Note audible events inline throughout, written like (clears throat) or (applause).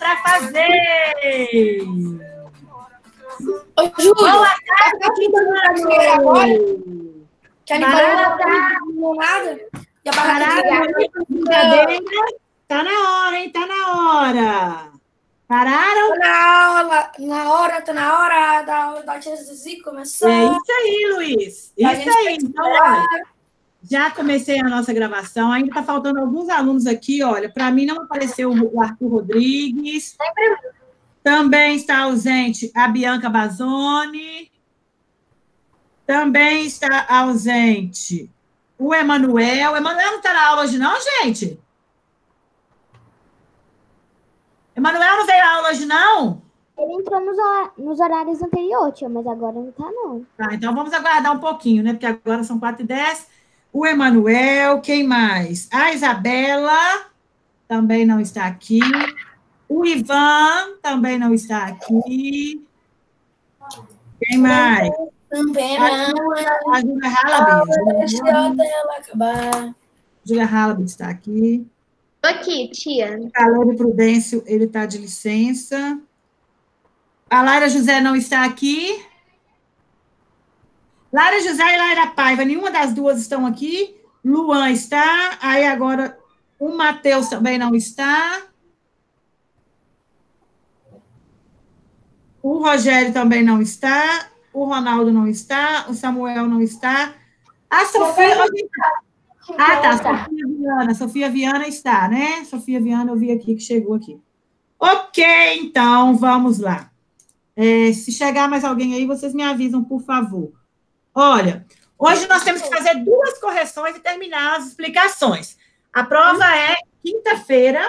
para fazer. Ô, Júlio, Boa tarde, agora. Que animal não nada. Já brincadeira. Tá na hora, hein? Tá na hora. Pararam? Tá na hora, na hora, tá na hora da, da Zizi começar. É isso aí, Luiz. Isso aí. Então, olha, já comecei a nossa gravação. Ainda está faltando alguns alunos aqui. Olha, para mim não apareceu o Arthur Rodrigues. Também está ausente a Bianca Bazoni. Também está ausente o Emanuel. O Emanuel não está na aula hoje, não, gente? Emanuel não veio à aula hoje, não? Ele entrou nos, nos horários anteriores, tia, mas agora não está, não. Tá, então vamos aguardar um pouquinho, né? Porque agora são 4 e 10. O Emanuel, quem mais? A Isabela também não está aqui. O Ivan também não está aqui. Quem mais? Também não. A Júlia Halabi. Júlia Halabi está aqui. Estou aqui, tia. Calor Prudêncio, ele está de licença. A Laira José não está aqui. Lara José e Laira Paiva, nenhuma das duas estão aqui. Luan está. Aí agora o Matheus também não está. O Rogério também não está. O Ronaldo não está. O Samuel não está. A Sofia. Ah, tá. Sofia Viana. Sofia Viana está, né? Sofia Viana, eu vi aqui que chegou aqui. Ok, então vamos lá. É, se chegar mais alguém aí, vocês me avisam, por favor. Olha, hoje nós temos que fazer duas correções e terminar as explicações. A prova é quinta-feira,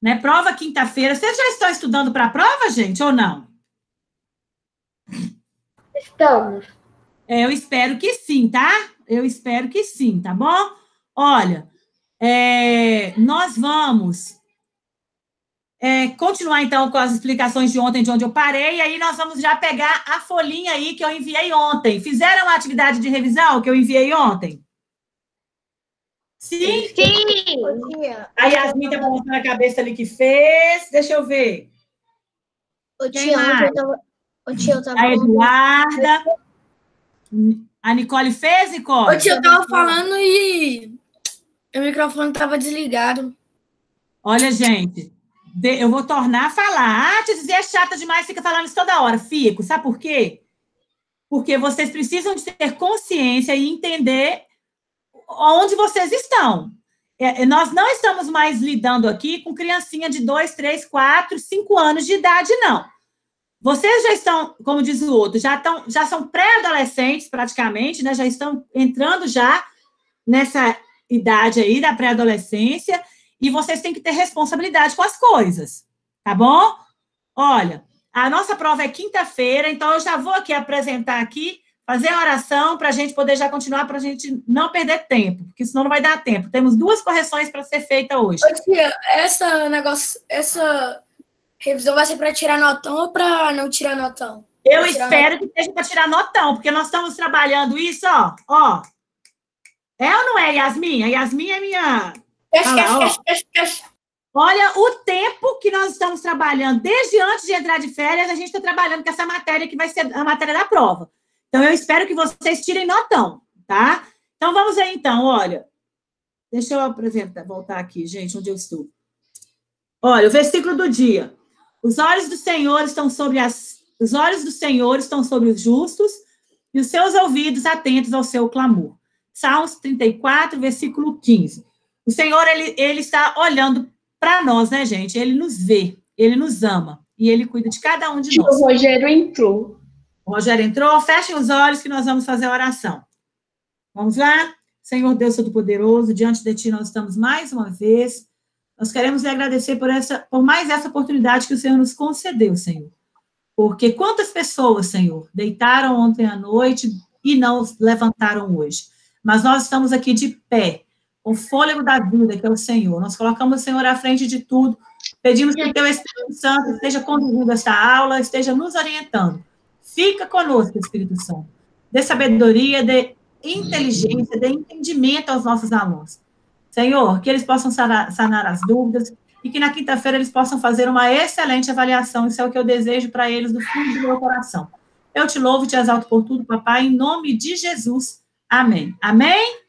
né? Prova quinta-feira. Vocês já estão estudando para a prova, gente, ou não? Estamos. É, eu espero que sim, tá? Eu espero que sim, tá bom? Olha, é, nós vamos é, continuar, então, com as explicações de ontem, de onde eu parei, e aí nós vamos já pegar a folhinha aí que eu enviei ontem. Fizeram a atividade de revisão que eu enviei ontem? Sim? Sim! A Yasmin tá mostrando a cabeça ali que fez. Deixa eu ver. O tio. O tio tava... A Eduarda. A Nicole fez, Nicole? O tio tava falando e o microfone tava desligado. Olha, gente, eu vou tornar a falar. Ah, te dizer é chata demais, fica falando isso toda hora. Fico. Sabe por quê? Porque vocês precisam de ter consciência e entender onde vocês estão. É, é, nós não estamos mais lidando aqui com criancinha de 2, 3, 4, 5 anos de idade, não. Vocês já estão, como diz o outro, já, estão, já são pré-adolescentes praticamente, né? Já estão entrando já nessa idade aí da pré-adolescência e vocês têm que ter responsabilidade com as coisas, tá bom? Olha, a nossa prova é quinta-feira, então eu já vou aqui apresentar aqui, fazer a oração para a gente poder já continuar, para a gente não perder tempo, porque senão não vai dar tempo. Temos duas correções para ser feita hoje. Ô, tia, essa negócio, essa revisão vai ser para tirar notão ou para não tirar notão? Eu espero notão. que seja para tirar notão, porque nós estamos trabalhando isso, ó, ó. É ou não é, Yasmin? A Yasmin é minha Olha o tempo que nós estamos trabalhando. Desde antes de entrar de férias, a gente está trabalhando com essa matéria que vai ser a matéria da prova. Então, eu espero que vocês tirem notão, tá? Então, vamos aí, então, olha. Deixa eu apresentar, voltar aqui, gente, onde eu estou. Olha, o versículo do dia. Os olhos do Senhor estão sobre as... Os olhos do Senhor estão sobre os justos e os seus ouvidos atentos ao seu clamor. Salmos 34, versículo 15. O Senhor, ele, ele está olhando para nós, né, gente? Ele nos vê, ele nos ama e ele cuida de cada um de nós. O Rogério entrou. O Rogério entrou, fechem os olhos que nós vamos fazer a oração. Vamos lá? Senhor Deus Todo-Poderoso, diante de Ti nós estamos mais uma vez. Nós queremos lhe agradecer por, essa, por mais essa oportunidade que o Senhor nos concedeu, Senhor. Porque quantas pessoas, Senhor, deitaram ontem à noite e não levantaram hoje. Mas nós estamos aqui de pé, o fôlego da vida, que é o Senhor. Nós colocamos o Senhor à frente de tudo, pedimos que o Teu Espírito Santo esteja conduzindo esta aula, esteja nos orientando. Fica conosco, Espírito Santo. Dê sabedoria, dê inteligência, dê entendimento aos nossos alunos. Senhor, que eles possam sanar, sanar as dúvidas, e que na quinta-feira eles possam fazer uma excelente avaliação. Isso é o que eu desejo para eles do fundo do meu coração. Eu te louvo, te exalto por tudo, papai, em nome de Jesus. Amém. Amém?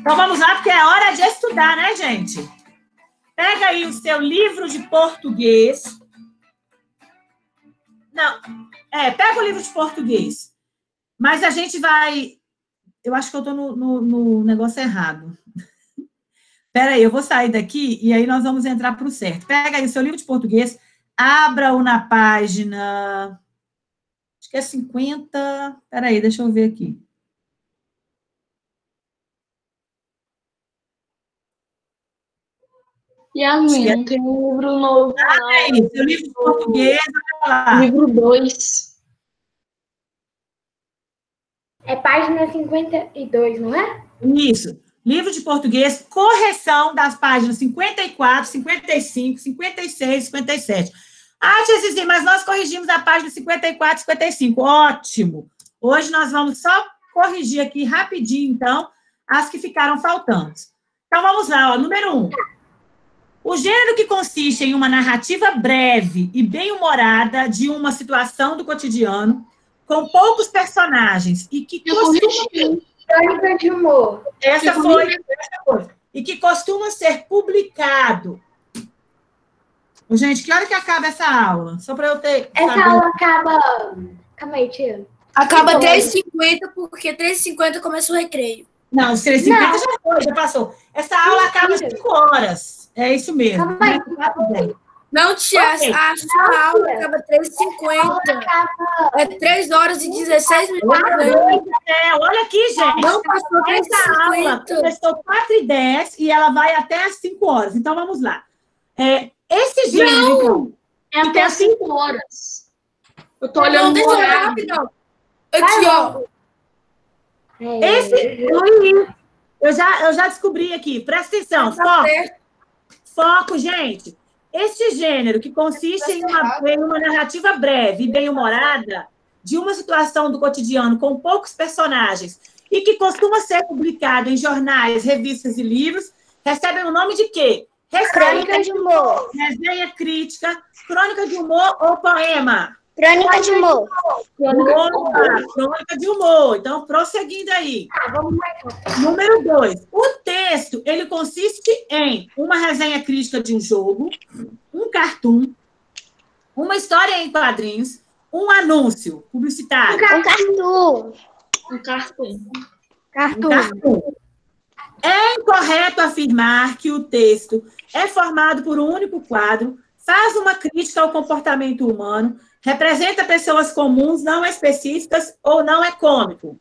Então vamos lá, porque é hora de estudar, né, gente? Pega aí o seu livro de português. Não, é, pega o livro de português. Mas a gente vai. Eu acho que eu estou no, no, no, negócio errado. (laughs) Espera aí, eu vou sair daqui e aí nós vamos entrar para o certo. Pega aí o seu livro de português, abra-o na página. Que é 50. Espera aí, deixa eu ver aqui. Yasmin, não tem um livro novo. Ah, não. é isso. O livro de português, olha lá. Livro 2. É página 52, não é? Isso. Livro de português, correção das páginas 54, 55, 56, 57. Ah, tia mas nós corrigimos a página 54, 55. Ótimo. Hoje nós vamos só corrigir aqui rapidinho, então, as que ficaram faltando. Então, vamos lá, ó. Número um. O gênero que consiste em uma narrativa breve e bem-humorada de uma situação do cotidiano, com poucos personagens e que costuma... Crônica de humor. Essa foi, essa foi. E que costuma ser publicado. Gente, que hora que acaba essa aula? Só para eu ter. Essa saber. aula acaba. Calma aí, tia. Acaba 3h50, porque 3h50 começa o recreio. Não, 3h50 já foi, já passou. Essa aula acaba às 5 horas. É isso mesmo. Calma aí. Não, tia, okay. a sua aula acaba 3h50. É 3 horas e 16 minutos. É, olha aqui, gente. Não passou 3 Essa aula começou 4 e 10 e ela vai até as 5 horas. Então, vamos lá. É, esse gênero... Não, é até as 5 horas. Eu tô olhando deixa eu rápido. Aqui, ó. Esse... Eu já, eu já descobri aqui. Presta atenção. Tá foco. Foco, gente. Este gênero, que consiste em uma, em uma narrativa breve e bem-humorada de uma situação do cotidiano com poucos personagens e que costuma ser publicado em jornais, revistas e livros, recebe o nome de quê? Crônica de humor. Resenha crítica, crônica de humor ou poema? Crônica de humor. Crônica, crônica de humor. Então, prosseguindo aí. Ah, vamos mais. Número dois. O texto, ele consiste em uma resenha crítica de um jogo, um cartoon, uma história em quadrinhos, um anúncio publicitário. Um cartoon. Um cartoon. Cartoon. Um cartoon. É incorreto afirmar que o texto é formado por um único quadro, faz uma crítica ao comportamento humano, Representa pessoas comuns, não específicas ou não é cômico?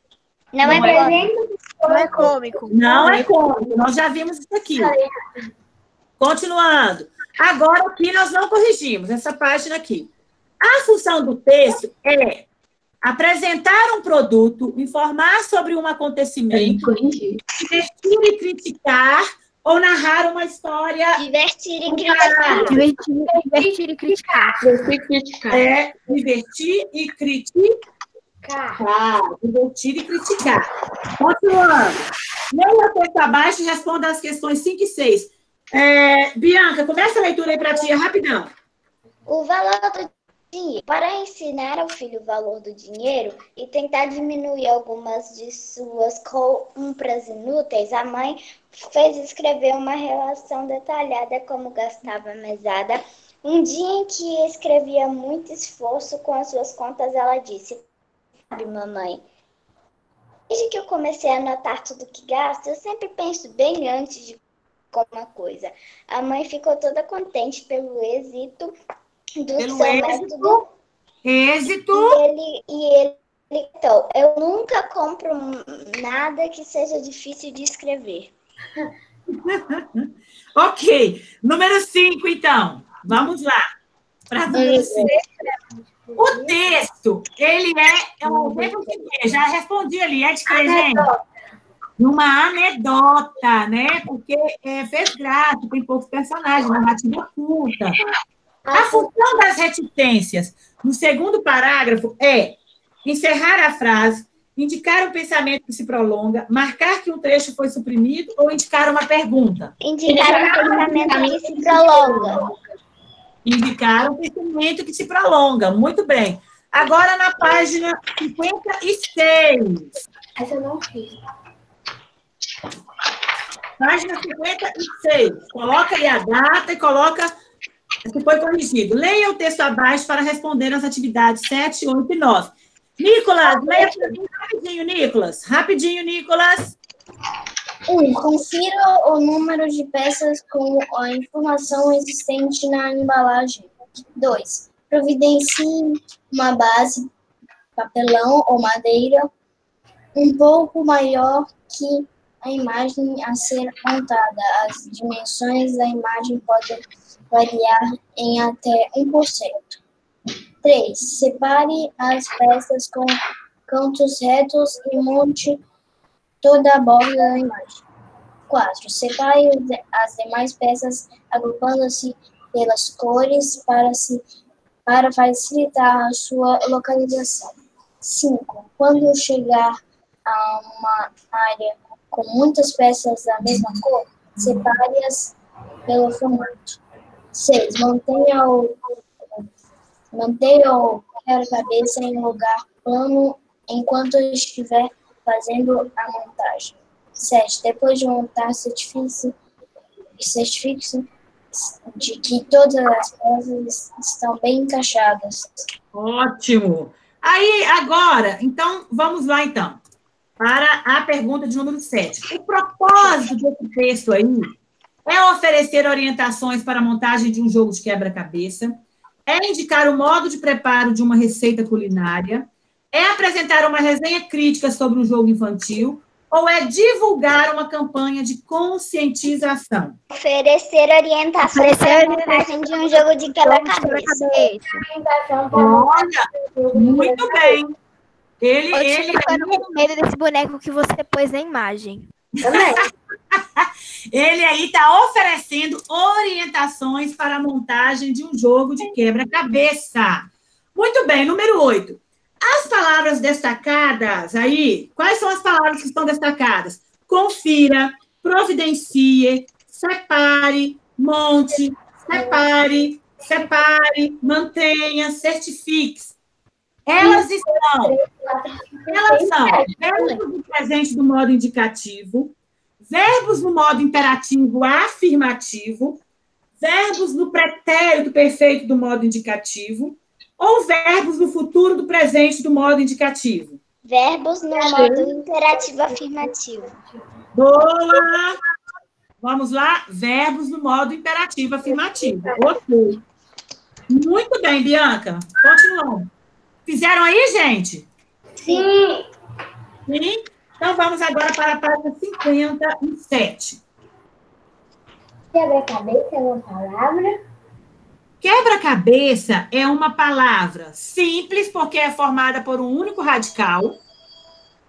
Não, é não é, cômico. Não é cômico. Não é cômico. Nós já vimos isso aqui. Continuando. Agora, aqui nós não corrigimos, essa página aqui. A função do texto é apresentar um produto, informar sobre um acontecimento, divertir e criticar ou narrar uma história. Divertir e criticar. Divertir, divertir e criticar. E. É, divertir e criticar. Ah, divertir e criticar. Continuando. Leia o texto abaixo e responda as questões 5 e 6. É, Bianca, começa a leitura aí para ti, rapidão. O valor do dinheiro. Para ensinar ao filho o valor do dinheiro e tentar diminuir algumas de suas compras inúteis, a mãe fez escrever uma relação detalhada como gastava a mesada. Um dia em que escrevia muito esforço com as suas contas, ela disse: Sabe, mamãe, desde que eu comecei a anotar tudo que gasto, eu sempre penso bem antes de uma coisa. A mãe ficou toda contente pelo êxito do Pelo seu êxito. método. Êxito. E ele, e ele, então, eu nunca compro nada que seja difícil de escrever. (laughs) ok. Número 5, então. Vamos lá. Para número 5. O texto, ele é. é um, já respondi ali, é de gente? Uma anedota, né? Porque é, fez graça, tem poucos personagens, narrativa curta. A função das reticências, no segundo parágrafo, é encerrar a frase, indicar um pensamento que se prolonga, marcar que um trecho foi suprimido ou indicar uma pergunta? Indicar um pensamento que se prolonga. Indicar um pensamento que se prolonga. Muito bem. Agora na página 56. Essa eu não fiz. Página 56. Coloca aí a data e coloca se foi corrigido. Leia o texto abaixo para responder as atividades 7, 8 e 9. Nicolas, leia rapidinho, Nicolas. Rapidinho, Nicolas. 1. Um, confira o número de peças com a informação existente na embalagem. 2. Providencie uma base, papelão ou madeira, um pouco maior que a imagem a ser montada. As dimensões da imagem podem variar em até 1%. 3. Separe as peças com cantos retos e monte toda a borda da imagem. 4. Separe as demais peças agrupando-se pelas cores para, se, para facilitar a sua localização. 5. Quando chegar a uma área com muitas peças da mesma cor, separe-as pelo formato. 6. Mantenha o Mantenha o quebra-cabeça em lugar plano enquanto estiver fazendo a montagem. 7. Depois de montar, certifique-se certifique de que todas as peças estão bem encaixadas. Ótimo! Aí, agora, então, vamos lá, então, para a pergunta de número 7. O propósito desse texto aí é oferecer orientações para a montagem de um jogo de quebra-cabeça, é indicar o modo de preparo de uma receita culinária, é apresentar uma resenha crítica sobre um jogo infantil ou é divulgar uma campanha de conscientização? Oferecer orientações para a montagem de um jogo de quebra-cabeça. Olha, muito bem. Ele, Eu ele, tô ficando com medo desse boneco que você pôs na imagem. Também. ele aí está oferecendo orientações para a montagem de um jogo de quebra-cabeça. Muito bem, número 8. As palavras destacadas aí, quais são as palavras que estão destacadas? Confira, providencie, separe, monte, separe, separe, mantenha, certifique. Elas estão, elas são verbos do presente do modo indicativo, verbos no modo imperativo afirmativo, verbos no pretérito perfeito do modo indicativo, ou verbos no futuro do presente do modo indicativo? Verbos no modo imperativo afirmativo. Boa! Vamos lá, verbos no modo imperativo afirmativo. Ok. Muito bem, Bianca. Continuamos. Fizeram aí, gente? Sim. Sim? Então vamos agora para a página 57. Quebra-cabeça é uma palavra. Quebra-cabeça é uma palavra simples, porque é formada por um único radical.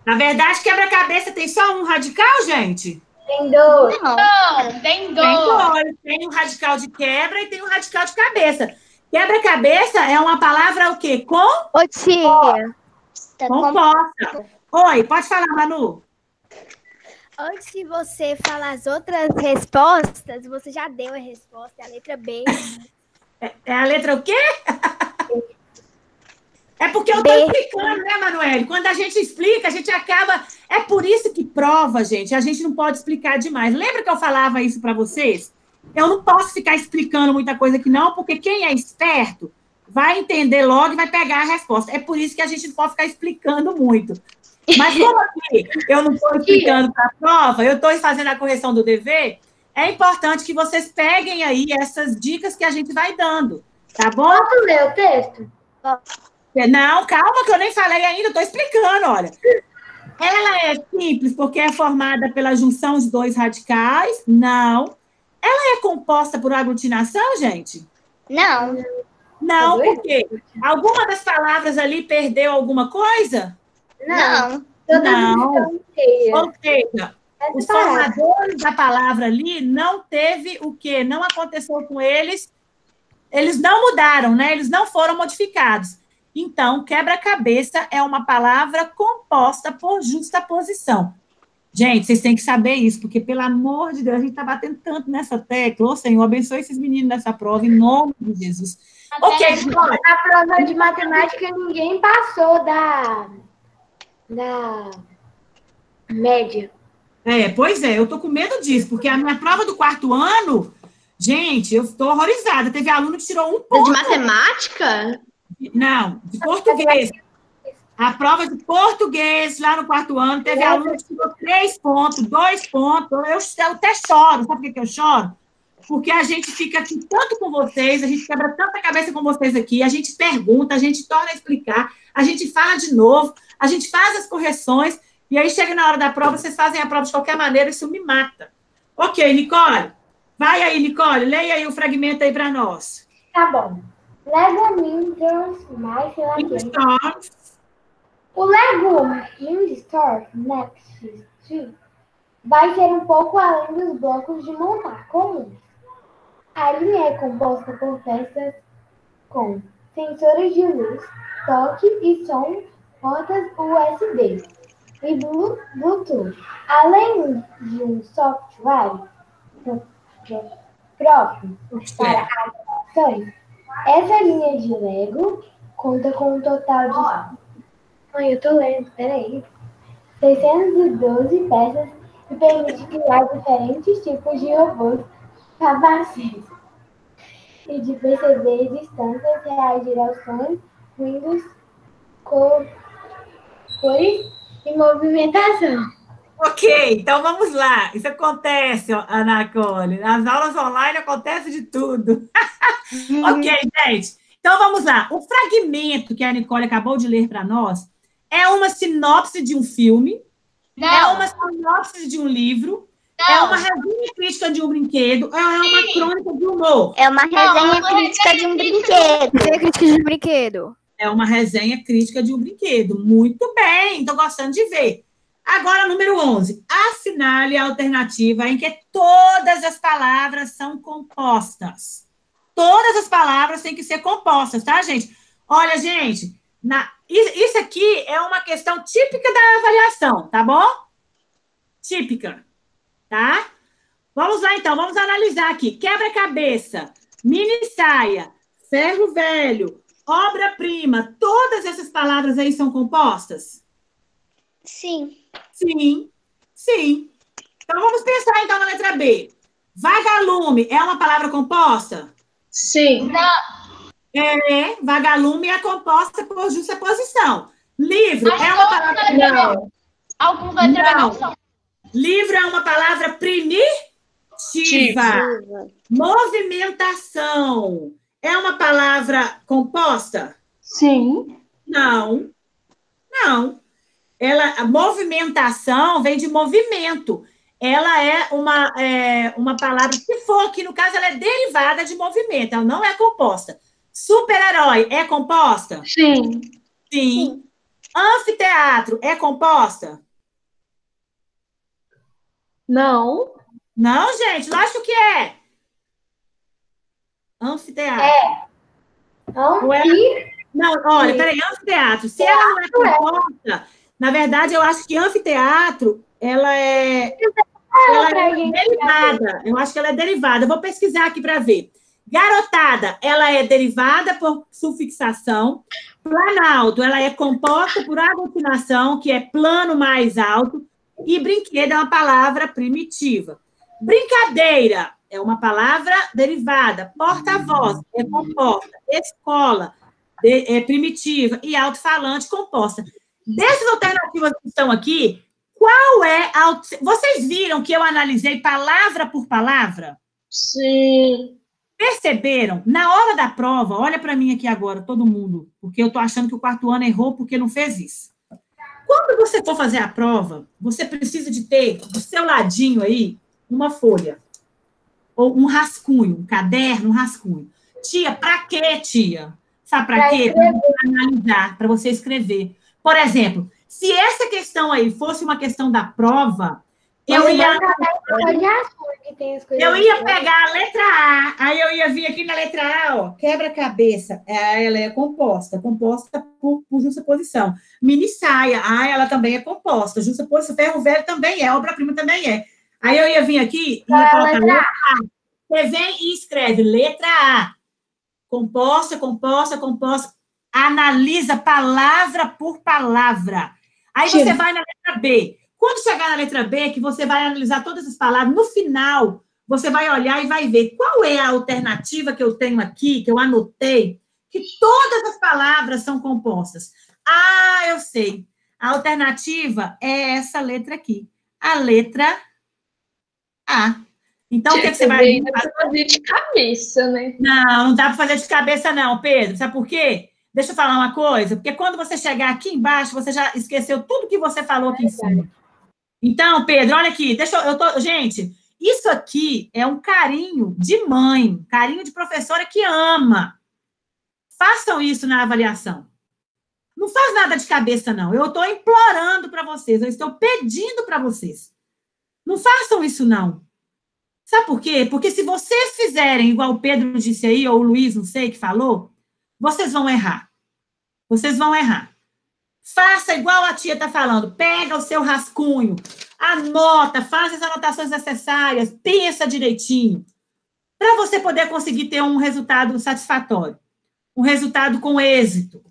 Na verdade, quebra-cabeça tem só um radical, gente? Tem dois. Não. Não, tem Tem dois. dois. Tem um radical de quebra e tem um radical de cabeça. Quebra-cabeça é uma palavra o quê? Com? Ô, tia, Tá com- Composta. Oi, pode falar, Manu. antes de você falar as outras respostas, você já deu a resposta, é a letra B. É a letra o quê? (laughs) É porque eu estou explicando, né, Manoel? Quando a gente explica, a gente acaba. É por isso que prova, gente. A gente não pode explicar demais. Lembra que eu falava isso para vocês? Eu não posso ficar explicando muita coisa aqui, não, porque quem é esperto vai entender logo e vai pegar a resposta. É por isso que a gente não pode ficar explicando muito. Mas como aqui eu não estou explicando para a prova, eu estou fazendo a correção do dever, é importante que vocês peguem aí essas dicas que a gente vai dando, tá bom? Posso ler o texto? Não, calma, que eu nem falei ainda, estou explicando, olha. Ela é simples porque é formada pela junção de dois radicais? Não. Ela é composta por aglutinação, gente? Não. Não, Tá porque alguma das palavras ali perdeu alguma coisa? Não. Não. Ou seja, os formadores da palavra ali não teve o quê? Não aconteceu com eles, eles não mudaram, né? Eles não foram modificados. Então, quebra-cabeça é uma palavra composta por justaposição. Gente, vocês têm que saber isso, porque, pelo amor de Deus, a gente está batendo tanto nessa tecla. Ô, Senhor, abençoe esses meninos nessa prova, em nome de Jesus. Ok. A prova de matemática ninguém passou da, da média. É, pois é, eu tô com medo disso, porque a minha prova do quarto ano, gente, eu tô horrorizada. Teve aluno que tirou um ponto. De matemática? Não, de português. A prova de português lá no quarto ano, teve aluno que tirou três pontos, dois pontos. Eu, eu até choro. Sabe por que eu choro? Porque a gente fica aqui tanto com vocês, a gente quebra tanta cabeça com vocês aqui, a gente pergunta, a gente torna a explicar, a gente fala de novo, a gente faz as correções, e aí chega na hora da prova, vocês fazem a prova de qualquer maneira, isso me mata. Ok, Nicole. Vai aí, Nicole, leia aí o fragmento aí para nós. Tá bom. Lego Minions mais. Então, O Lego Indie Store Next Street vai ser um pouco além dos blocos de montar comuns. A linha é composta por peças com sensores de luz, toque e som, portas USB e Blu- Bluetooth, além de um software próprio para atrações. Essa linha de Lego conta com um total de Ai, eu tô lendo, peraí. 612 peças e permite criar diferentes tipos de robôs capazes e de perceber distâncias, reagir aos sons, ruídos, cor, cores e movimentação. Ok, então vamos lá. Isso acontece, ó, Ana Cole. Nas aulas online acontece de tudo. (laughs) ok, gente. Então vamos lá. O fragmento que a Nicole acabou de ler para nós é uma sinopse de um filme, é uma sinopse de um livro, é uma resenha crítica de um brinquedo, é uma crônica de humor. É uma resenha crítica de um brinquedo. Você crítica de brinquedo. É uma resenha crítica de um brinquedo. Muito bem, estou gostando de ver. Agora, número 11. Assinale a alternativa em que todas as palavras são compostas. Todas as palavras têm que ser compostas, tá, gente? Olha, gente, na- isso aqui é uma questão típica da avaliação, tá bom? Típica, tá? Vamos lá, então, vamos analisar aqui. Quebra-cabeça, mini saia, ferro velho, obra-prima, todas essas palavras aí são compostas? Sim. Sim, sim. Então vamos pensar então na letra B. Vagalume é uma palavra composta? Sim. É, vagalume é composta por justaposição. Livro é uma palavra. Não. Alguns letras não Não. são. Livro é uma palavra primitiva. Movimentação é uma palavra composta? Sim. Não. Não. Ela, a movimentação vem de movimento. Ela é uma, é, uma palavra, se for aqui, no caso, ela é derivada de movimento, ela não é composta. Super-herói é composta? Sim. Sim. Anfiteatro é composta? Não. Não, gente, lógico que é. Anfiteatro. Então, Ué? e Não, olha, peraí, anfiteatro. Se ela não é composta, na verdade, eu acho que anfiteatro, ela é, ela é derivada. Eu acho que ela é derivada. Eu vou pesquisar aqui para ver. Garotada, ela é derivada por sufixação. Planalto, ela é composta por aglutinação, que é plano mais alto. E brinquedo é uma palavra primitiva. Brincadeira é uma palavra derivada. Porta-voz é composta. Escola de- é primitiva. E alto-falante composta. Dessas alternativas que estão aqui, qual é a. Vocês viram que eu analisei palavra por palavra? Sim. Perceberam? Na hora da prova, olha para mim aqui agora, todo mundo, porque eu estou achando que o quarto ano errou porque não fez isso. Quando você for fazer a prova, você precisa de ter do seu ladinho aí uma folha ou um rascunho, um caderno, um rascunho. Tia, para quê, tia? Sabe para quê? Para analisar, para você escrever. Por exemplo, se essa questão aí fosse uma questão da prova, eu ia. Eu ia pegar a letra A, aí eu ia vir aqui na letra A, ó, quebra-cabeça. É, ela é composta, composta por, por justaposição. Mini saia, ah, ela também é composta. Justaposição, ferro velho também é, obra-prima também é. Aí eu ia vir aqui e ia Ah, colocar letra letra A. Você vem e escreve letra A. Composta, composta, composta. Analisa palavra por palavra. Aí você Tira. vai na letra B. Quando chegar na letra B, que você vai analisar todas as palavras, no final, você vai olhar e vai ver qual é a alternativa que eu tenho aqui, que eu anotei, que todas as palavras são compostas. Ah, eu sei. A alternativa é essa letra aqui. A letra A. Então, o que, que você vai pra fazer de cabeça, né? não, não dá para fazer de cabeça, não, Pedro. Sabe por quê? Deixa eu falar uma coisa, porque quando você chegar aqui embaixo, você já esqueceu tudo que você falou aqui em cima. Então, Pedro, olha aqui, deixa eu, eu tô, gente, isso aqui é um carinho de mãe, carinho de professora que ama. Façam isso na avaliação. Não faz nada de cabeça, não. Eu estou implorando para vocês, eu estou pedindo para vocês. Não façam isso, não. Sabe por quê? Porque se vocês fizerem igual o Pedro disse aí, ou o Luiz, não sei, que falou, vocês vão errar. Vocês vão errar. Faça igual a tia está falando. Pega o seu rascunho, anota, faz as anotações necessárias, pensa direitinho, para você poder conseguir ter um resultado satisfatório, um resultado com êxito.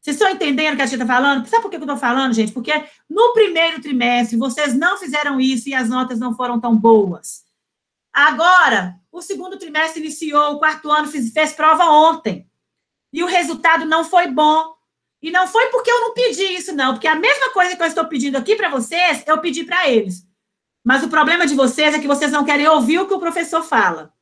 Vocês estão entendendo o que a tia está falando? Sabe por que eu estou falando, gente? Porque no primeiro trimestre vocês não fizeram isso e as notas não foram tão boas. Agora, o segundo trimestre iniciou, o quarto ano fez, fez prova ontem. E o resultado não foi bom. E não foi porque eu não pedi isso, não. Porque a mesma coisa que eu estou pedindo aqui para vocês, eu pedi para eles. Mas o problema de vocês é que vocês não querem ouvir o que o professor fala.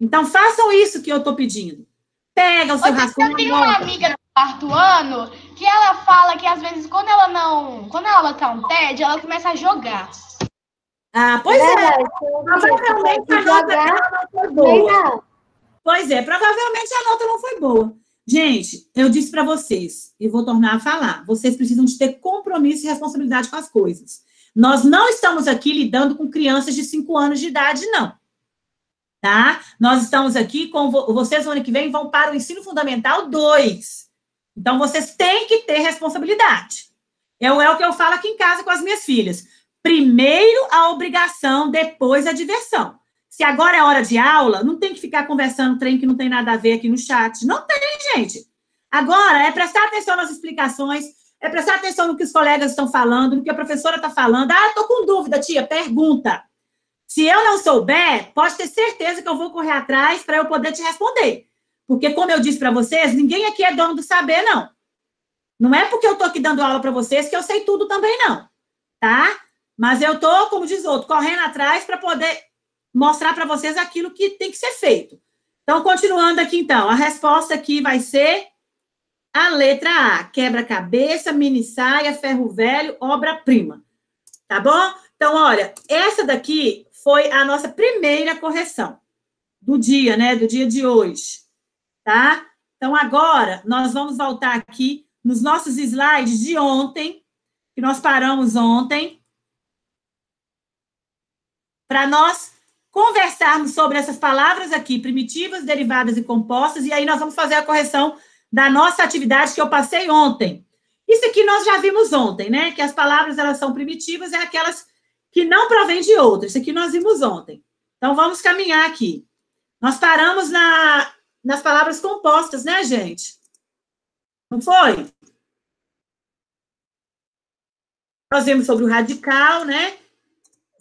Então, façam isso que eu estou pedindo. Pega o seu Outra, eu rascunho. tenho uma amiga do quarto ano que ela fala que às vezes quando ela não. Quando ela tá um TED, ela começa a jogar. Ah, pois é. Verdade, Provavelmente a nota dela não foi boa. Pois é, provavelmente a nota não foi boa. Gente, eu disse para vocês, e vou tornar a falar, vocês precisam de ter compromisso e responsabilidade com as coisas. Nós não estamos aqui lidando com crianças de 5 anos de idade, não. Tá? Nós estamos aqui com vo- vocês, no ano que vem, vão para o ensino fundamental 2. Então, vocês têm que ter responsabilidade. É, é o que eu falo aqui em casa com as minhas filhas. Primeiro a obrigação, depois a diversão. Se agora é hora de aula, não tem que ficar conversando trem que não tem nada a ver aqui no chat. Não tem, gente. Agora é prestar atenção nas explicações, é prestar atenção no que os colegas estão falando, no que a professora está falando. Ah, estou com dúvida, tia, pergunta. Se eu não souber, pode ter certeza que eu vou correr atrás para eu poder te responder. Porque, como eu disse para vocês, ninguém aqui é dono do saber, não. Não é porque eu estou aqui dando aula para vocês que eu sei tudo também, não. Tá? Mas eu estou, como diz outro, correndo atrás para poder mostrar para vocês aquilo que tem que ser feito. Então, continuando aqui, então, a resposta aqui vai ser a letra A: quebra-cabeça, mini saia, ferro velho, obra-prima. Tá bom? Então, olha, essa daqui foi a nossa primeira correção do dia, né? Do dia de hoje. Tá? Então, agora, nós vamos voltar aqui nos nossos slides de ontem, que nós paramos ontem, para nós conversarmos sobre essas palavras aqui, primitivas, derivadas e compostas, e aí nós vamos fazer a correção da nossa atividade que eu passei ontem. Isso aqui nós já vimos ontem, né? Que as palavras elas são primitivas, é aquelas que não provêm de outras. Isso aqui nós vimos ontem. Então vamos caminhar aqui. Nós paramos na, nas palavras compostas, né, gente? Não foi? Nós vimos sobre o radical, né?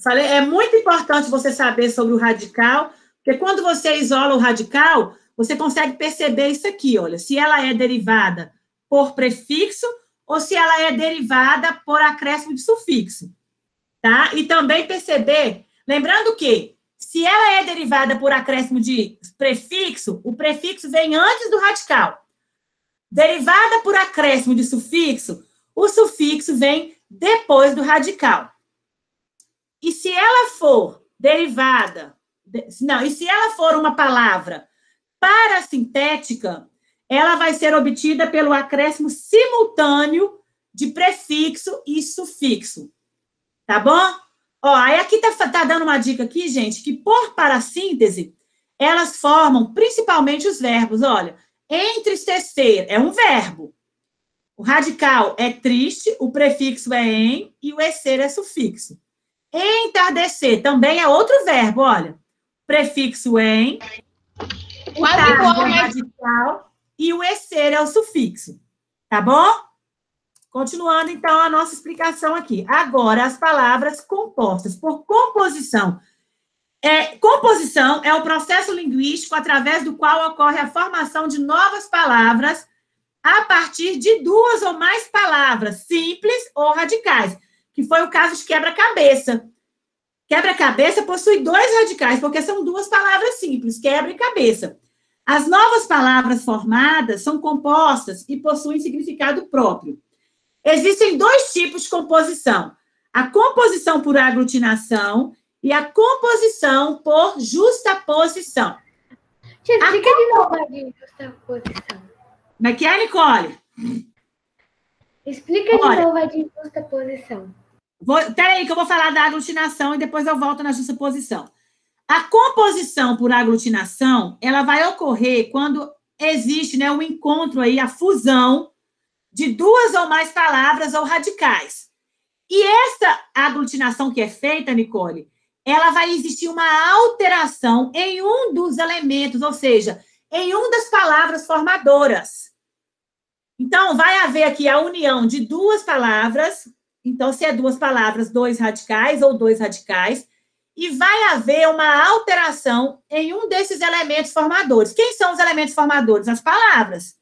Falei, é muito importante você saber sobre o radical, porque quando você isola o radical, você consegue perceber isso aqui, olha, se ela é derivada por prefixo ou se ela é derivada por acréscimo de sufixo, tá? E também perceber, lembrando que se ela é derivada por acréscimo de prefixo, o prefixo vem antes do radical. Derivada por acréscimo de sufixo, o sufixo vem depois do radical. E se ela for derivada, não, e se ela for uma palavra parasintética, ela vai ser obtida pelo acréscimo simultâneo de prefixo e sufixo. Tá bom? Ó, aí aqui tá, tá dando uma dica aqui, gente, que por parassíntese, elas formam principalmente os verbos. Olha, entristecer é um verbo. O radical é triste, o prefixo é em e o esser é sufixo. Entardecer também é outro verbo, olha. Prefixo em, Quase igual, é radical e o esser é o sufixo. Tá bom? Continuando, então, a nossa explicação aqui. Agora, as palavras compostas por composição. É, composição é o processo linguístico através do qual ocorre a formação de novas palavras a partir de duas ou mais palavras, simples ou radicais, que foi o caso de quebra-cabeça. Quebra-cabeça possui dois radicais, porque são duas palavras simples, quebra e cabeça. As novas palavras formadas são compostas e possuem significado próprio. Existem dois tipos de composição: a composição por aglutinação e a composição por justaposição. Tia, explica de novo a de justaposição. Como é que é, Nicole? Explica de Olha. novo a de justaposição. Vou, peraí, que eu vou falar da aglutinação e depois eu volto na justaposição. A composição por aglutinação, ela vai ocorrer quando existe né, um encontro aí, a fusão de duas ou mais palavras ou radicais. E essa aglutinação que é feita, Nicole, ela vai existir uma alteração em um dos elementos, ou seja, em um das palavras formadoras. Então, vai haver aqui a união de duas palavras. Então, se é duas palavras, dois radicais ou dois radicais, e vai haver uma alteração em um desses elementos formadores. Quem são os elementos formadores? As palavras.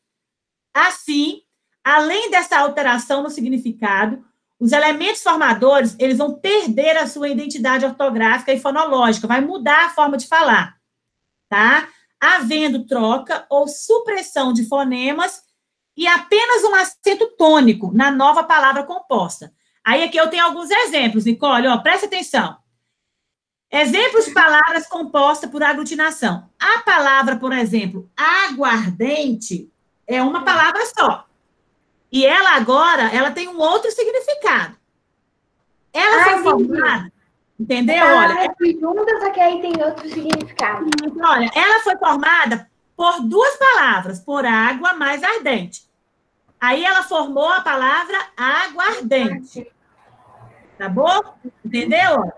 Assim, além dessa alteração no significado, os elementos formadores, eles vão perder a sua identidade ortográfica e fonológica, vai mudar a forma de falar, tá? Havendo troca ou supressão de fonemas e apenas um acento tônico na nova palavra composta. Aí aqui eu tenho alguns exemplos, Nicole, ó, presta atenção. Exemplos de palavras compostas por aglutinação. A palavra, por exemplo, aguardente, é uma palavra só. E ela agora, ela tem um outro significado. Ela foi formada, entendeu? Olha, Palavras juntas, só que aí tem outro significado. olha, ela foi formada por duas palavras, por água mais ardente. Aí ela formou a palavra aguardente. Tá bom? Entendeu?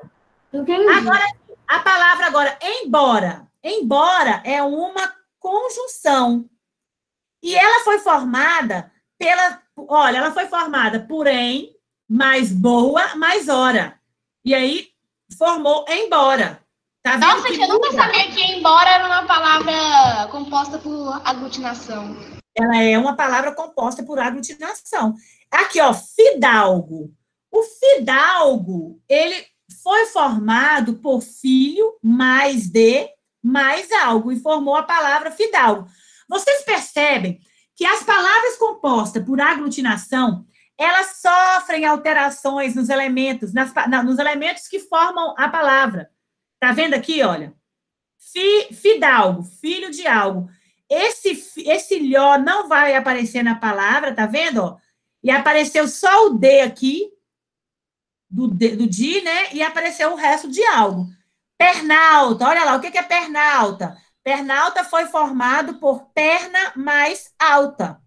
Entendi. Agora, a palavra agora, embora. Embora é uma conjunção. E ela foi formada pela. Olha, ela foi formada por em, mais boa, mais hora. E aí formou embora. Tá? Nossa, que eu nunca sabia que embora era uma palavra composta por aglutinação. Ela é uma palavra composta por aglutinação. Aqui, ó, fidalgo. O fidalgo, ele foi formado por filho mais de mais algo e formou a palavra fidalgo. Vocês percebem que as palavras compostas por aglutinação, elas sofrem alterações nos elementos, nas na- nos elementos que formam a palavra. Tá vendo aqui, olha? Fi, fidalgo, filho de algo. Esse, esse lhó não vai aparecer na palavra, tá vendo? E apareceu só o D aqui, do, D- do di, né? E apareceu o resto de algo. Pernalta, olha lá, o que que é pernalta? Pernalta foi formado por perna mais alta.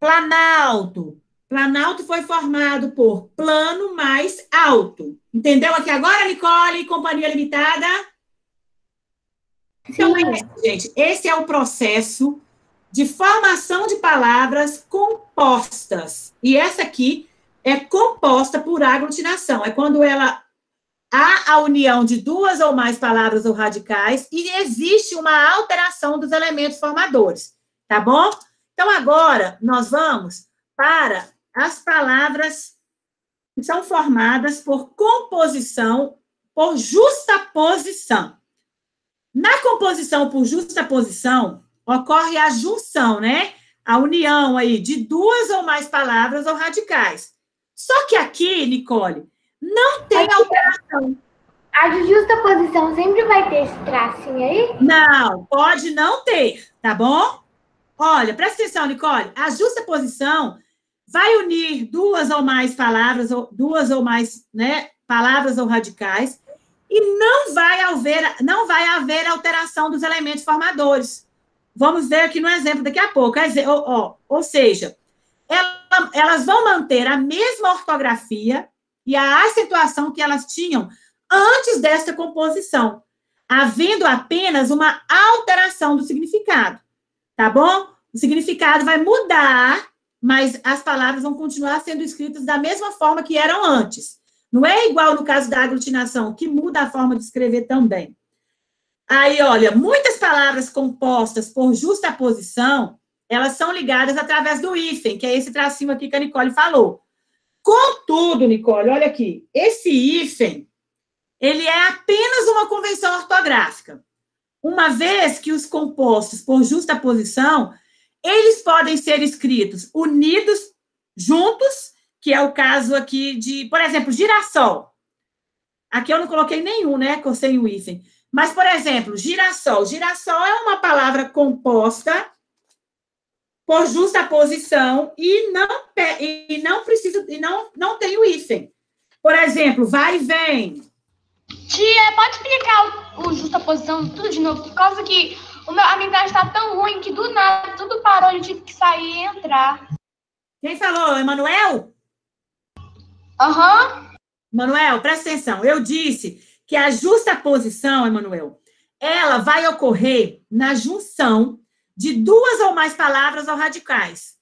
Planalto. Planalto foi formado por plano mais alto. Entendeu aqui agora, Nicole e Companhia Limitada? Então, é isso, gente. Esse é o processo de formação de palavras compostas. E essa aqui é composta por aglutinação. É quando ela há a união de duas ou mais palavras ou radicais e existe uma alteração dos elementos formadores. Tá bom? Então, agora, nós vamos para as palavras que são formadas por composição, por justaposição. Na composição por justaposição, ocorre a junção, né? A união aí de duas ou mais palavras ou radicais. Só que aqui, Nicole, não tem alteração. A de justaposição sempre vai ter esse tracinho aí? Não, pode não ter, tá bom? Olha, presta atenção, Nicole. A justaposição vai unir duas ou mais palavras, ou duas ou mais, né, palavras ou radicais, e não vai haver, não vai haver alteração dos elementos formadores. Vamos ver aqui no exemplo daqui a pouco. Ou, ou, ou seja, ela, elas vão manter a mesma ortografia e a acentuação que elas tinham antes desta composição, havendo apenas uma alteração do significado. Tá bom? O significado vai mudar, mas as palavras vão continuar sendo escritas da mesma forma que eram antes. Não é igual no caso da aglutinação, que muda a forma de escrever também. Aí, olha, muitas palavras compostas por justa posição, elas são ligadas através do hífen, que é esse tracinho aqui que a Nicole falou. Contudo, Nicole, olha aqui, esse hífen, ele é apenas uma convenção ortográfica. Uma vez que os compostos por justa posição, eles podem ser escritos unidos, juntos, que é o caso aqui de, por exemplo, girassol. Aqui eu não coloquei nenhum, né, sem o hífen. Mas, por exemplo, girassol. Girassol é uma palavra composta por justa posição e não, e não precisa, e não, não tem o hífen. Por exemplo, vai e vem. Tia, pode explicar o, o justa posição tudo de novo? Por causa que o meu, a minha internet está tão ruim que do nada tudo parou, eu tive que sair e entrar. Quem falou? Emanuel? Aham. Uhum. Manuel, presta atenção. Eu disse que a justa posição, Emanuel, ela vai ocorrer na junção de duas ou mais palavras ou radicais.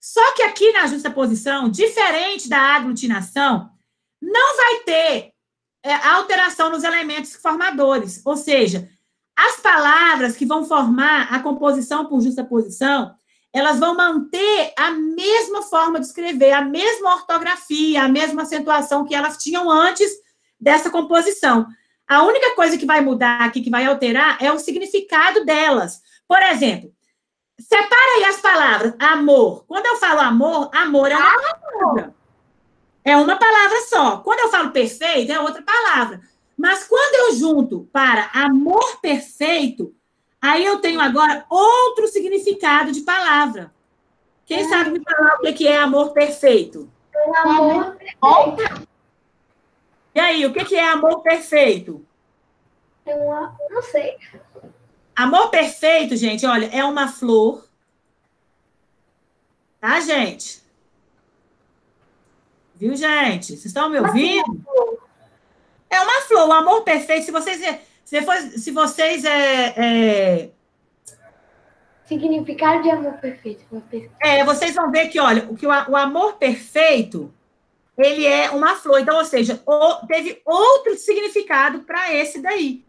Só que aqui na justa posição, diferente da aglutinação, não vai ter é, alteração nos elementos formadores. Ou seja, as palavras que vão formar a composição por justa posição, elas vão manter a mesma forma de escrever, a mesma ortografia, a mesma acentuação que elas tinham antes dessa composição. A única coisa que vai mudar aqui, que vai alterar, é o significado delas. Por exemplo, separa aí as palavras. Amor. Quando eu falo amor, amor é uma palavra. É uma palavra só. Quando eu falo perfeito, é outra palavra. Mas quando eu junto para amor perfeito, Aí eu tenho agora outro significado de palavra. Quem é. sabe me falar o que é amor perfeito? Amor perfeito. E aí, o que é amor perfeito? Eu não sei. Amor perfeito, gente, olha, é uma flor. Tá, gente? Viu, gente? Vocês estão me ouvindo? É uma flor. O amor perfeito, se vocês se, for, se vocês é, é... Significado de amor perfeito. É, vocês vão ver que, olha, o, que o, o amor perfeito, ele é uma flor. Então, ou seja, o, teve outro significado para esse daí.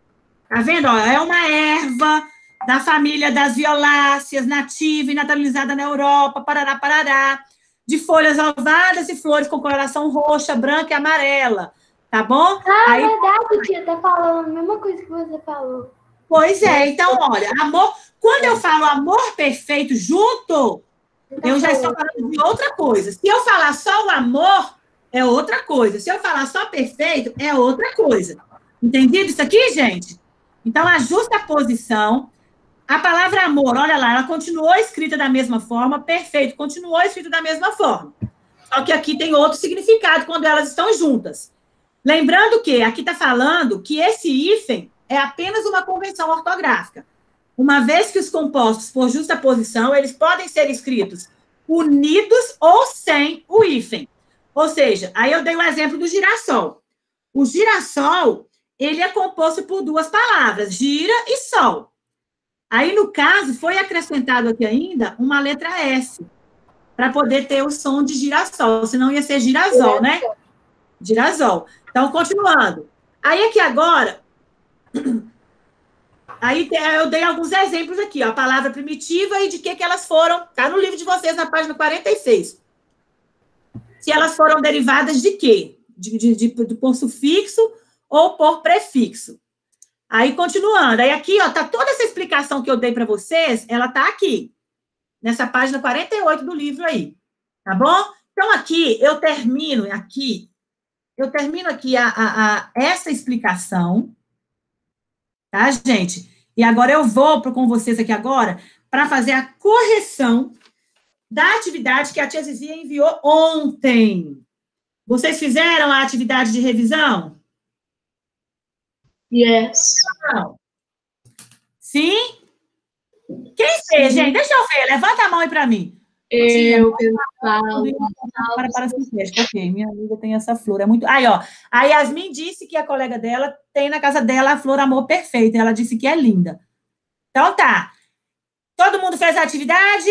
Tá vendo? Ó, é uma erva da família das violáceas, nativa e naturalizada na Europa, parará, parará, de folhas ovadas e flores com coloração roxa, branca e amarela. Tá bom? Ah, Aí... verdade, tia, tá falando a mesma coisa que você falou. Pois é, então, olha, amor, quando eu falo amor perfeito junto, então, eu já estou falando de outra coisa. Se eu falar só o amor, é outra coisa. Se eu falar só perfeito, é outra coisa. Entendido isso aqui, gente? Então, a justa posição. A palavra amor, olha lá, ela continuou escrita da mesma forma, perfeito, continuou escrita da mesma forma. Só que aqui tem outro significado quando elas estão juntas. Lembrando que aqui está falando que esse hífen é apenas uma convenção ortográfica. Uma vez que os compostos por justa posição, eles podem ser escritos unidos ou sem o hífen. Ou seja, aí eu dei o um exemplo do girassol. O girassol, ele é composto por duas palavras, gira e sol. Aí, no caso, foi acrescentado aqui ainda uma letra S, para poder ter o som de girassol, senão ia ser girasol, né? Girasol. Então, continuando. Aí aqui agora, (clears throat) aí eu dei alguns exemplos aqui, ó, a palavra primitiva e de que, que elas foram, tá no livro de vocês, na página 46. Se elas foram derivadas de quê? De, de, de, de por sufixo ou por prefixo. Aí, continuando. Aí aqui, ó, tá toda essa explicação que eu dei para vocês, ela tá aqui, nessa página 48 do livro aí, tá bom? Então, aqui, eu termino aqui eu termino aqui a, a, a, essa explicação, tá, gente? E agora eu vou com vocês aqui agora para fazer a correção da atividade que a tia Zizia enviou ontem. Vocês fizeram a atividade de revisão? Yes. Não. Sim? Quem fez, gente? Deixa eu ver. Levanta a mão aí para mim. Eu, Paulo. Para, para sintético. Ok, minha amiga tem essa flor. É muito. Aí, ó. A Yasmin disse que a colega dela tem na casa dela a flor amor perfeita. Ela disse que é linda. Então tá. Todo mundo fez a atividade?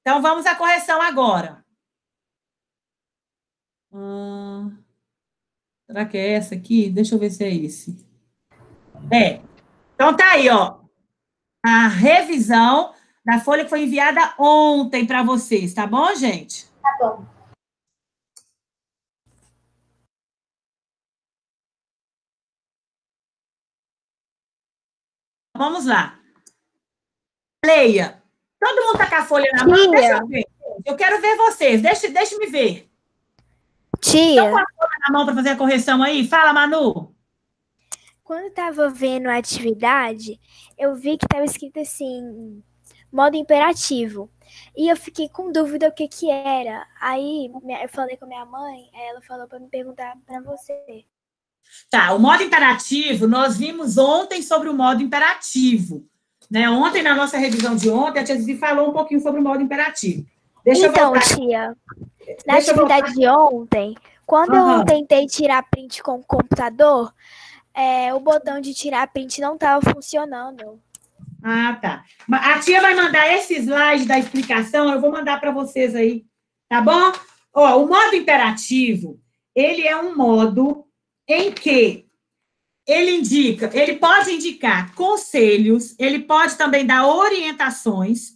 Então vamos à correção agora. Hum, será que é essa aqui? Deixa eu ver se é esse. É. Então tá aí, ó. A revisão da folha que foi enviada ontem para vocês, tá bom, gente? Tá bom. Vamos lá. Leia. Todo mundo tá com a folha na mão? Deixa eu ver. Eu quero ver vocês. Deixa, deixa me ver. Tia, Estão com a folha na mão para fazer a correção aí? Fala, Manu. quando eu tava vendo a atividade, eu vi que tava escrito assim, modo imperativo. E eu fiquei com dúvida o que que era. Aí eu falei com minha mãe, ela falou pra me perguntar pra você. Tá, o modo imperativo, nós vimos ontem sobre o modo imperativo. Né? Ontem, na nossa revisão de ontem, a tia Zizi falou um pouquinho sobre o modo imperativo. Deixa eu então, voltar. tia, na Deixa eu atividade de ontem, quando Aham. eu tentei tirar print com o computador, é, o botão de tirar print não tava funcionando. Ah, tá. A tia vai mandar esse slide da explicação, eu vou mandar para vocês aí, tá bom? Ó, o modo imperativo, ele é um modo em que ele indica, ele pode indicar conselhos, ele pode também dar orientações,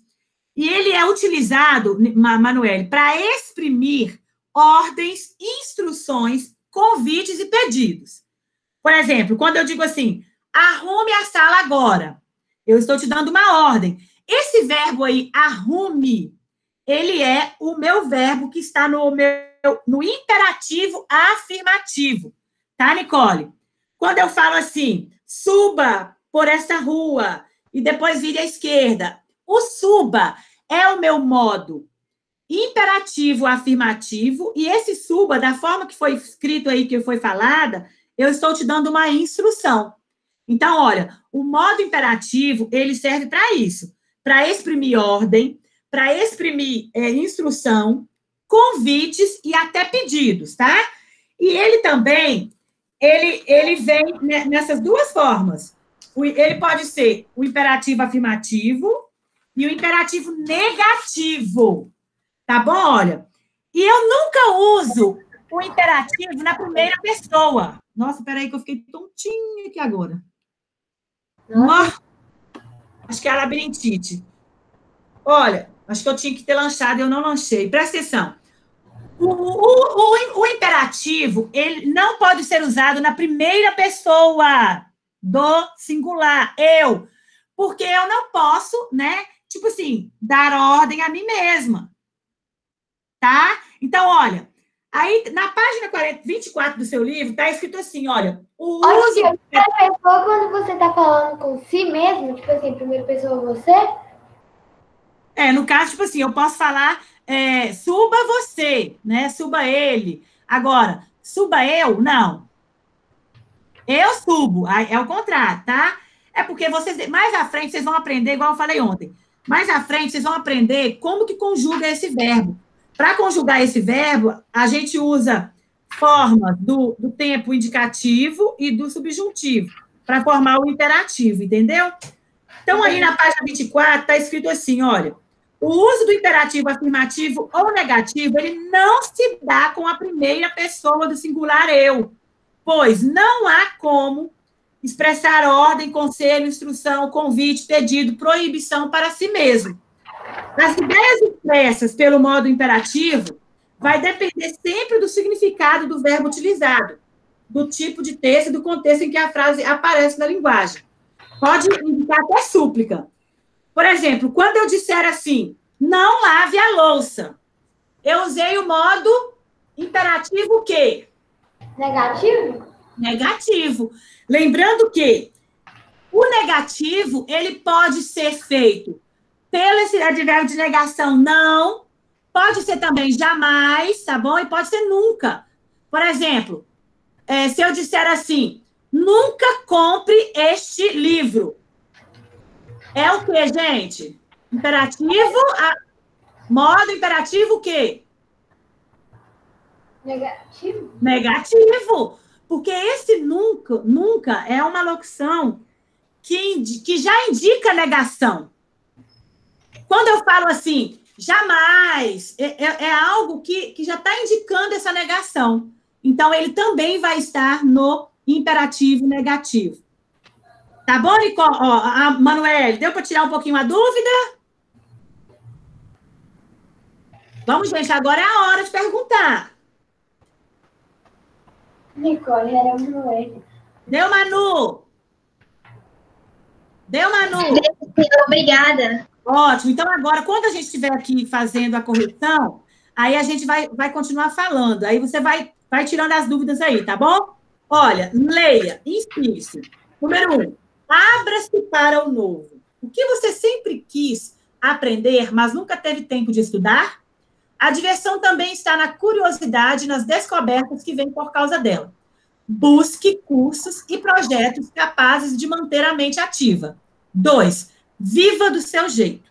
e ele é utilizado, Ma- Manuel, para exprimir ordens, instruções, convites e pedidos. Por exemplo, quando eu digo assim, arrume a sala agora, eu estou te dando uma ordem. Esse verbo aí, arrume, ele é o meu verbo que está no meu no imperativo afirmativo. Tá, Nicole? Quando eu falo assim, suba por essa rua e depois vire à esquerda, o suba é o meu modo imperativo afirmativo e esse suba, da forma que foi escrito aí, que foi falada, eu estou te dando uma instrução. Então, olha, o modo imperativo, ele serve para isso, para exprimir ordem, para exprimir é, instrução, convites e até pedidos, tá? E ele também, ele, ele vem ne- nessas duas formas. Ele pode ser o imperativo afirmativo e o imperativo negativo, tá bom? Olha, e eu nunca uso o imperativo na primeira pessoa. Nossa, peraí que eu fiquei tontinha aqui agora. Nó. Acho que é labirintite. Olha, acho que eu tinha que ter lanchado e eu não lanchei. Presta atenção. O, o- o- o imperativo, ele não pode ser usado na primeira pessoa do singular, eu. Porque eu não posso, né, tipo assim, dar ordem a mim mesma. Tá? Então, olha, aí na página 40, 24 do seu livro, tá escrito assim, olha, o Olha, uso... tia, primeira pessoa, quando você tá falando com si mesmo, tipo assim, primeira pessoa você, É, no caso, tipo assim, eu posso falar, é, suba você, né? Suba ele. Agora, suba eu? Não. Eu subo. É o contrário, tá? É porque vocês, mais à frente, vocês vão aprender, igual eu falei ontem. Mais à frente, vocês vão aprender como que conjuga esse verbo. Para conjugar esse verbo, a gente usa formas do, do tempo indicativo e do subjuntivo para formar o imperativo, entendeu? Então, aí na página 24, está escrito assim: olha, o uso do imperativo afirmativo ou negativo, ele não se dá com a primeira pessoa do singular eu, pois não há como expressar ordem, conselho, instrução, convite, pedido, proibição para si mesmo. As ideias expressas pelo modo imperativo vai depender sempre do significado do verbo utilizado, do tipo de texto e do contexto em que a frase aparece na linguagem. Pode indicar até súplica. Por exemplo, quando eu disser assim, não lave a louça, eu usei o modo imperativo o quê? negativo, Negativo. Lembrando que o negativo, ele pode ser feito pelo esse advérbio de negação não, pode ser também jamais, tá bom? E pode ser nunca. Por exemplo, é, se eu disser assim, nunca compre este livro. É o que, gente? Imperativo, a, modo imperativo o quê? Negativo? Negativo. Porque esse nunca, nunca é uma locução que, que já indica negação. Quando eu falo assim, jamais, é, é- é algo que, que já está indicando essa negação. Então, ele também vai estar no imperativo negativo. Tá bom, Nicole? Ó, a Manuel, deu para tirar um pouquinho a dúvida? Vamos, gente, agora é a hora de perguntar. Nicole, era moleque. Deu, Manu? Deu, Manu? Obrigada. Ótimo. Então, agora, quando a gente estiver aqui fazendo a correção, aí a gente vai, vai continuar falando. Aí você vai, vai tirando as dúvidas aí, tá bom? Olha, leia, inspire-se. Número um, abra-se para o novo. O que você sempre quis aprender, mas nunca teve tempo de estudar? A diversão também está na curiosidade nas descobertas que vêm por causa dela. Busque cursos e projetos capazes de manter a mente ativa. Dois, viva do seu jeito.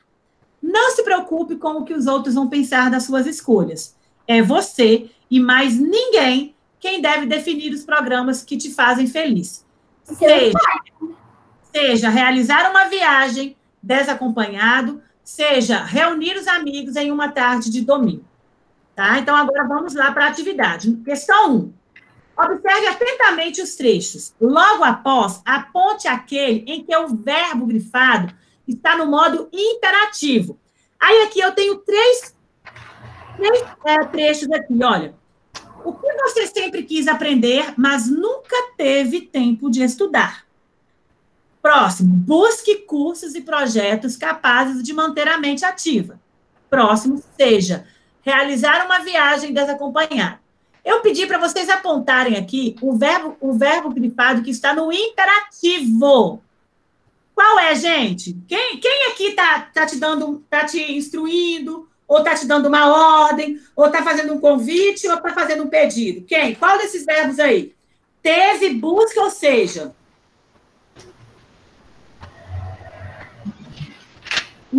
Não se preocupe com o que os outros vão pensar das suas escolhas. É você e mais ninguém quem deve definir os programas que te fazem feliz. Seja, seja realizar uma viagem desacompanhado, seja reunir os amigos em uma tarde de domingo. Tá? Então, agora vamos lá para a atividade. Questão 1. Observe atentamente os trechos. Logo após, aponte aquele em que o verbo grifado está no modo imperativo. Aí aqui eu tenho três, três é, trechos aqui, olha. O que você sempre quis aprender, mas nunca teve tempo de estudar? Próximo, busque cursos e projetos capazes de manter a mente ativa. Próximo, seja realizar uma viagem desacompanhada. Eu pedi para vocês apontarem aqui o verbo, o verbo grifado que está no imperativo. Qual é, gente? Quem, quem aqui está tá te dando, tá te instruindo, ou está te dando uma ordem, ou está fazendo um convite, ou está fazendo um pedido? Quem? Qual desses verbos aí? Teve, busca, ou seja?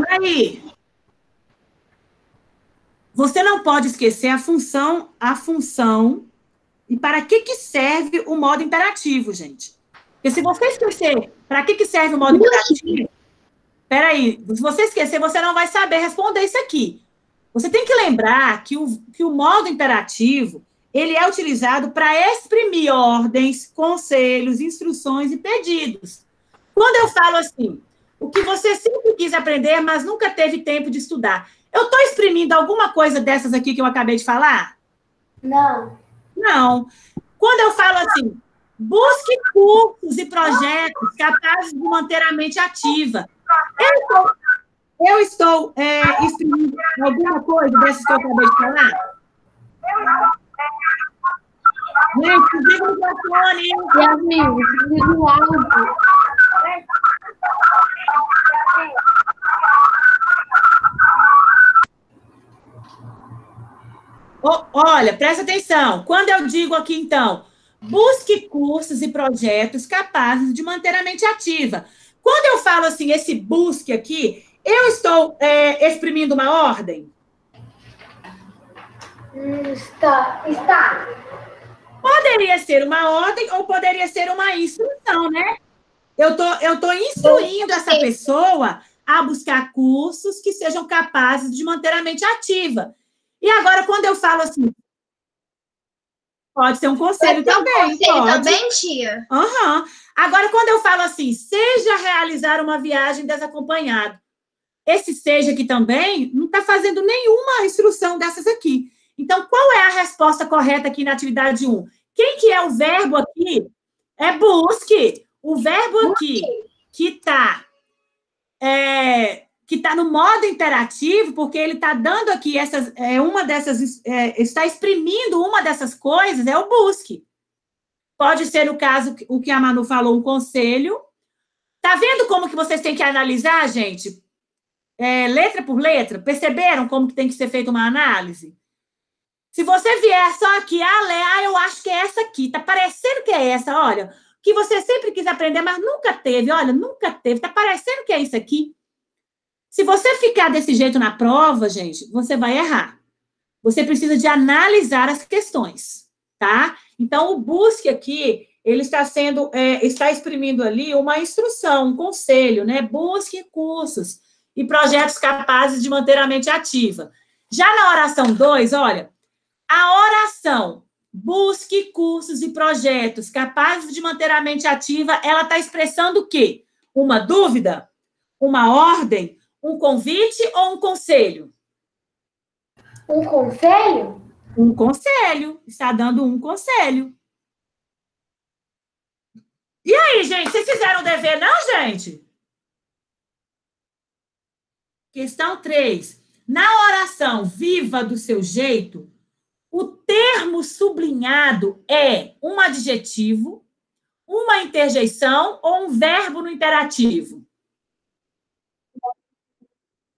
Aí? Você não pode esquecer a função, a função e para que, que serve o modo imperativo, gente. Porque se você esquecer para que, que serve o modo imperativo, peraí, se você esquecer, você não vai saber responder isso aqui. Você tem que lembrar que o, que o modo imperativo, ele é utilizado para exprimir ordens, conselhos, instruções e pedidos. Quando eu falo assim, o que você sempre quis aprender, mas nunca teve tempo de estudar, eu estou exprimindo alguma coisa dessas aqui que eu acabei de falar? Não. Não. Quando eu falo assim, busque cursos e projetos capazes de manter a mente ativa. Eu estou, eu estou é, exprimindo alguma coisa dessas que eu acabei de falar? Gente, desliga o microfone. Yasmin, desliga o áudio. Olha, presta atenção. Quando eu digo aqui, então, busque cursos e projetos capazes de manter a mente ativa. Quando eu falo assim, esse busque aqui, eu estou é, exprimindo uma ordem? Está. Está. Poderia ser uma ordem ou poderia ser uma instrução, né? Eu tô, eu tô instruindo essa pessoa a buscar cursos que sejam capazes de manter a mente ativa. E agora, quando eu falo assim, pode ser um conselho também, Conselho pode. também, tia? Aham. Agora, quando eu falo assim, seja realizar uma viagem desacompanhado, esse seja aqui também não está fazendo nenhuma instrução dessas aqui. Então, qual é a resposta correta aqui na atividade 1? Quem que é o verbo aqui? É busque. O verbo aqui que está é, que está no modo imperativo, porque ele está dando aqui essas, é, uma dessas, é, está exprimindo uma dessas coisas, é o busque. Pode ser, no caso, o que a Manu falou, um conselho. Tá vendo como que vocês têm que analisar, gente? É, letra por letra? Perceberam como que tem que ser feita uma análise? Se você vier só aqui, ah, Lé, ah, eu acho que é essa aqui, tá parecendo que é essa, olha, que você sempre quis aprender, mas nunca teve, olha, nunca teve, tá parecendo que é isso aqui. Se você ficar desse jeito na prova, gente, você vai errar. Você precisa de analisar as questões, tá? Então, o busque aqui, ele está sendo, é, está exprimindo ali uma instrução, um conselho, né? Busque cursos e projetos capazes de manter a mente ativa. Já na oração 2, olha, a oração busque cursos e projetos capazes de manter a mente ativa, ela está expressando o quê? Uma dúvida? Uma ordem? Um convite ou um conselho? Um conselho? Um conselho. Está dando um conselho. E aí, gente, vocês fizeram o dever, não, gente? Questão 3. Na oração viva do seu jeito, o termo sublinhado é um adjetivo, uma interjeição ou um verbo no imperativo?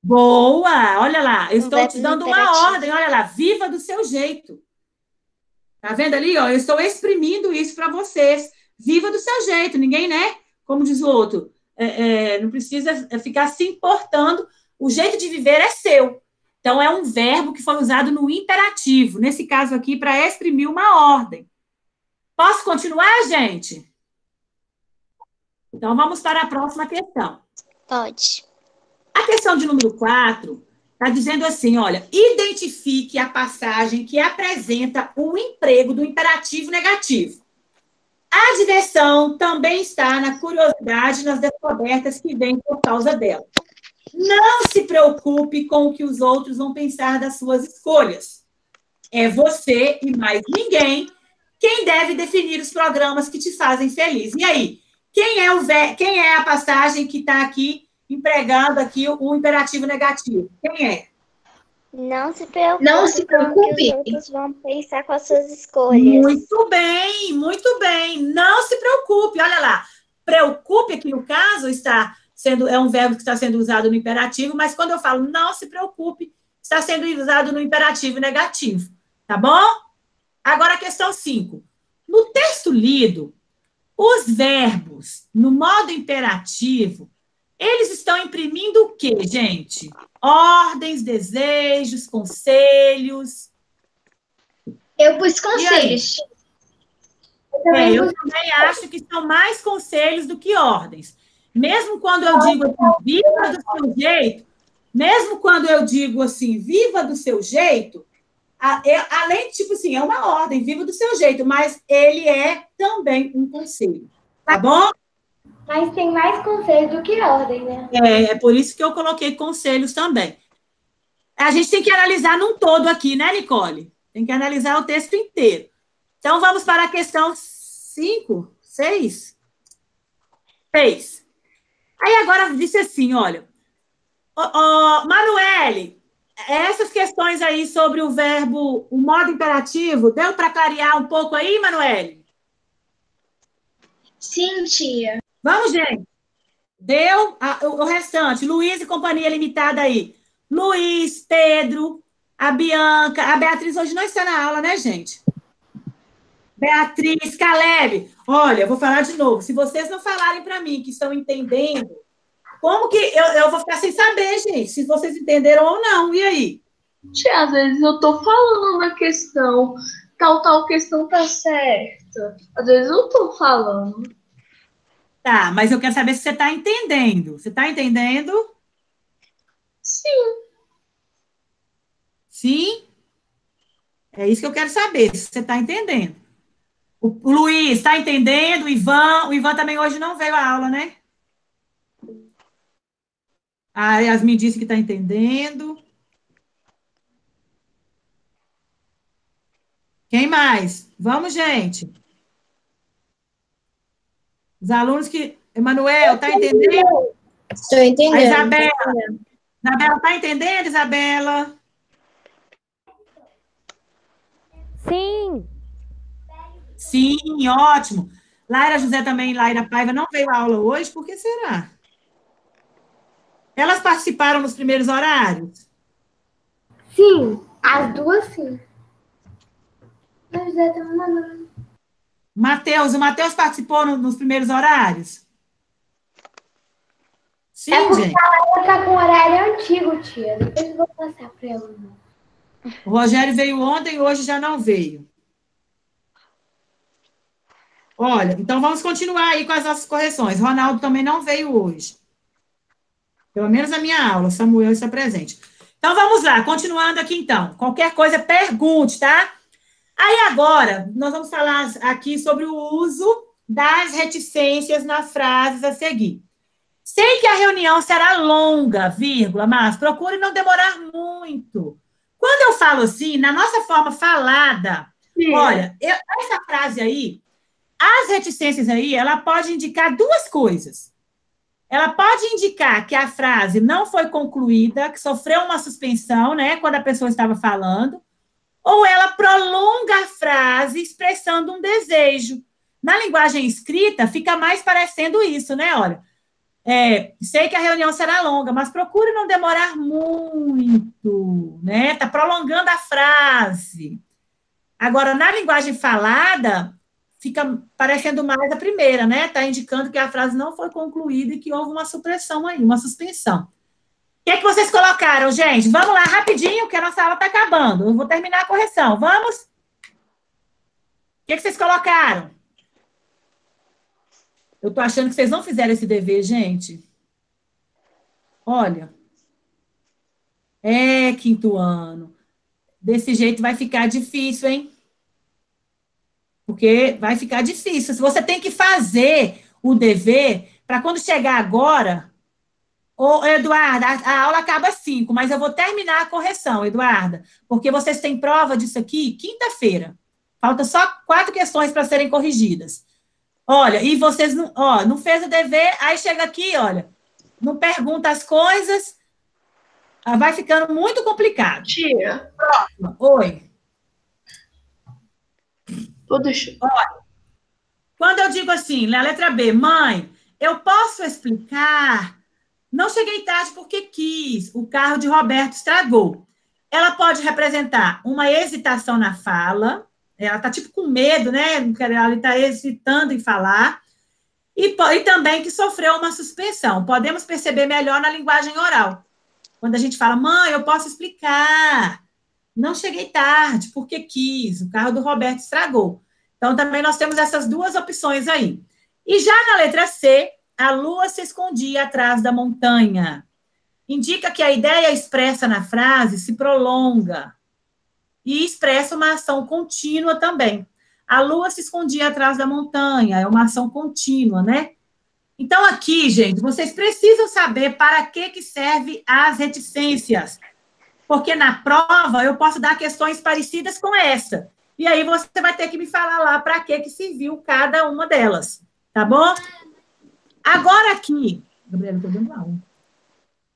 Boa! Olha lá, eu estou te dando uma ordem, olha lá, viva do seu jeito. Tá vendo ali, ó? Eu estou exprimindo isso para vocês. Viva do seu jeito, ninguém, né? Como diz o outro, é, é, não precisa ficar se importando. O jeito de viver é seu. Então, é um verbo que foi usado no imperativo, nesse caso aqui, para exprimir uma ordem. Posso continuar, gente? Então, vamos para a próxima questão. Pode. A questão de número 4 está dizendo assim: olha, identifique a passagem que apresenta o emprego do imperativo negativo. A diversão também está na curiosidade nas descobertas que vêm por causa dela. Não se preocupe com o que os outros vão pensar das suas escolhas. É você e mais ninguém quem deve definir os programas que te fazem feliz. E aí, quem é, o quem é a passagem que está aqui empregando aqui o, o, imperativo negativo? Quem é? Não se preocupe. Não se preocupe. os outros vão pensar com as suas escolhas. Muito bem, muito bem. Não se preocupe. Olha lá. Preocupe aqui no caso está sendo é um verbo que está sendo usado no imperativo, mas quando eu falo não se preocupe, está sendo usado no imperativo negativo, tá bom? Agora a questão 5. No texto lido, os verbos no modo imperativo, eles estão imprimindo o quê, gente? Ordens, desejos, conselhos. Eu pus conselhos. É, eu também acho que são mais conselhos do que ordens. Mesmo quando eu digo assim, viva do seu jeito, mesmo quando eu digo assim, viva do seu jeito, a, é, além, tipo assim, é uma ordem, viva do seu jeito, mas ele é também um conselho. Tá bom? Mas tem mais conselho do que ordem, né? É, é por isso que eu coloquei conselhos também. A gente tem que analisar num todo aqui, né, Nicole? Tem que analisar o texto inteiro. Então, vamos para a questão 5, 6. 6. Aí agora disse assim, olha, oh, oh, Manuele, essas questões aí sobre o verbo, o modo imperativo, deu para clarear um pouco aí, Manuele? Sim, tia. Vamos, gente. Deu a, o, o restante, Luiz e Companhia Limitada aí. Luiz, Pedro, a Bianca, a Beatriz hoje não está na aula, né, gente? Beatriz, Caleb, olha, eu vou falar de novo. Se vocês não falarem para mim que estão entendendo, como que eu, eu vou ficar sem saber, gente, se vocês entenderam ou não? E aí? Tia, às vezes eu tô falando a questão, tal, tal questão tá certa. Às vezes eu tô falando. Tá, mas eu quero saber se você está entendendo. Você está entendendo? Sim. Sim? É isso que eu quero saber, se você está entendendo. O, o Luiz, está entendendo? O Ivan, o Ivan também hoje não veio à aula, né? A Yasmin disse que está entendendo. Quem mais? Vamos, gente. Os alunos que. Emanuel, está entendendo? Estou entendendo. A Isabela. Isabela, está entendendo, Isabela? Sim. Sim, ótimo. Laira José também, Laira Paiva, não veio à aula hoje, por que será? Elas participaram nos primeiros horários? Sim, as duas sim. A José tá me mandando. Matheus, o Matheus participou no- nos primeiros horários? Sim, É porque gente. ela tá com horário antigo, tia. Depois eu vou passar pra ela. O Rogério veio ontem, hoje já não veio. Olha, então vamos continuar aí com as nossas correções. Ronaldo também não veio hoje. Pelo menos a minha aula, Samuel está presente. Então vamos lá, continuando aqui então. Qualquer coisa, pergunte, tá? Aí agora, nós vamos falar aqui sobre o uso das reticências nas frases a seguir. Sei que a reunião será longa, vírgula, mas procure não demorar muito. Quando eu falo assim, na nossa forma falada, olha, eu- essa frase aí, as reticências aí, ela pode indicar duas coisas. Ela pode indicar que a frase não foi concluída, que sofreu uma suspensão, né, quando a pessoa estava falando, ou ela prolonga a frase expressando um desejo. Na linguagem escrita, fica mais parecendo isso, né? Olha, é, sei que a reunião será longa, mas procure não demorar muito, né? Tá prolongando a frase. Agora, na linguagem falada, fica parecendo mais a primeira, né? Tá indicando que a frase não foi concluída e que houve uma supressão aí, uma suspensão. O que é que vocês colocaram, gente? Vamos lá, rapidinho, que a nossa aula está acabando. Eu vou terminar a correção. Vamos? O que, é que vocês colocaram? Eu tô achando que vocês não fizeram esse dever, gente. Olha. É, quinto ano. Desse jeito vai ficar difícil, hein? Porque vai ficar difícil. Você tem que fazer o dever para quando chegar agora. Ô, Eduarda, a, a aula acaba às 5, mas eu vou terminar a correção, Eduarda, porque vocês têm prova disso aqui quinta-feira. Falta só quatro questões para serem corrigidas. Olha, e vocês não, ó, não fez o dever, aí chega aqui, olha, não pergunta as coisas, ah, vai ficando muito complicado. Tia, Oi. vou deixar. Quando eu digo assim, na letra B, mãe, eu posso explicar? Não cheguei tarde porque quis, o carro de Roberto estragou. Ela pode representar uma hesitação na fala, ela está tipo com medo, né? Ela está hesitando em falar. E, e também que sofreu uma suspensão. Podemos perceber melhor na linguagem oral. Quando a gente fala, mãe, eu posso explicar. Não cheguei tarde, porque quis. O carro do Roberto estragou. Então, também nós temos essas duas opções aí. E já na letra C, a lua se escondia atrás da montanha. Indica que a ideia expressa na frase se prolonga e expressa uma ação contínua também. A lua se escondia atrás da montanha, é uma ação contínua, né? Então, aqui, gente, vocês precisam saber para que, que serve as reticências. Porque na prova eu posso dar questões parecidas com essa. E aí você vai ter que me falar lá para que, que serviu cada uma delas. Tá bom? Agora aqui. Gabriela, eu tô dando aula.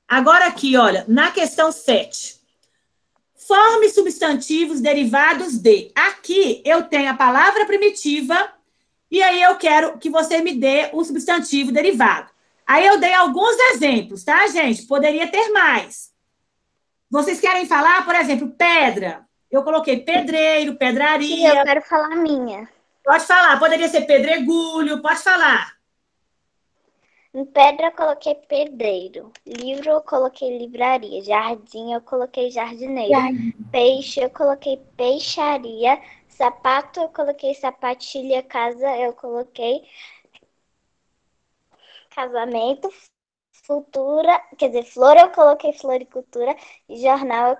Agora aqui, olha, na questão 7. Forme substantivos derivados de. Aqui eu tenho a palavra primitiva e aí eu quero que você me dê o substantivo derivado. Aí eu dei alguns exemplos, tá, gente? Poderia ter mais. Vocês querem falar, por exemplo, pedra. Eu coloquei pedreiro, pedraria. eu quero falar minha. Pode falar. Poderia ser pedregulho. Pode falar. Em pedra eu coloquei pedreiro. Livro eu coloquei livraria. Jardim eu coloquei jardineiro. Jardim. Peixe eu coloquei peixaria. Sapato eu coloquei sapatilha. Casa eu coloquei casamento. Futura, quer dizer, flor eu coloquei floricultura. E jornal eu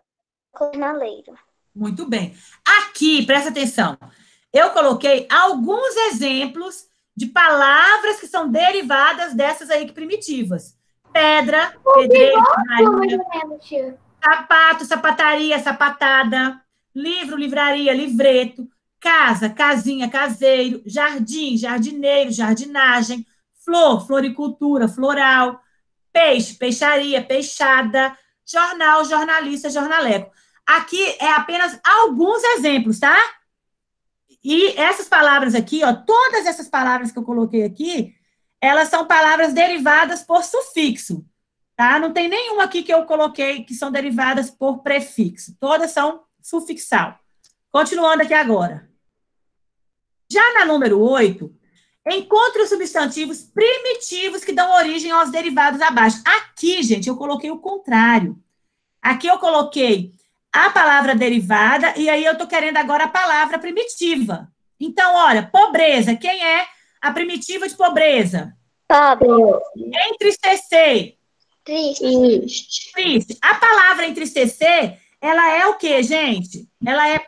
coloquei jornaleiro. Muito bem. Aqui, presta atenção. Eu coloquei alguns exemplos de palavras que são derivadas dessas aí que primitivas. Pedra, pedreiro, sapato, sapataria, sapatada, livro, livraria, livreto, casa, casinha, caseiro, jardim, jardineiro, jardinagem, flor, floricultura, floral, peixe, peixaria, peixada, jornal, jornalista, jornaleco. Aqui é apenas alguns exemplos, tá? E essas palavras aqui, ó, todas essas palavras que eu coloquei aqui, elas são palavras derivadas por sufixo, tá? Não tem nenhuma aqui que eu coloquei que são derivadas por prefixo. Todas são sufixal. Continuando aqui agora. Já na número 8, encontre os substantivos primitivos que dão origem aos derivados abaixo. Aqui, gente, eu coloquei o contrário. Aqui eu coloquei a palavra derivada e aí eu estou querendo agora a palavra primitiva. Então, olha, pobreza. Quem é a primitiva de pobreza? Pobre. Entristecer. Triste. Triste. A palavra entristecer, ela é o quê, gente? Ela é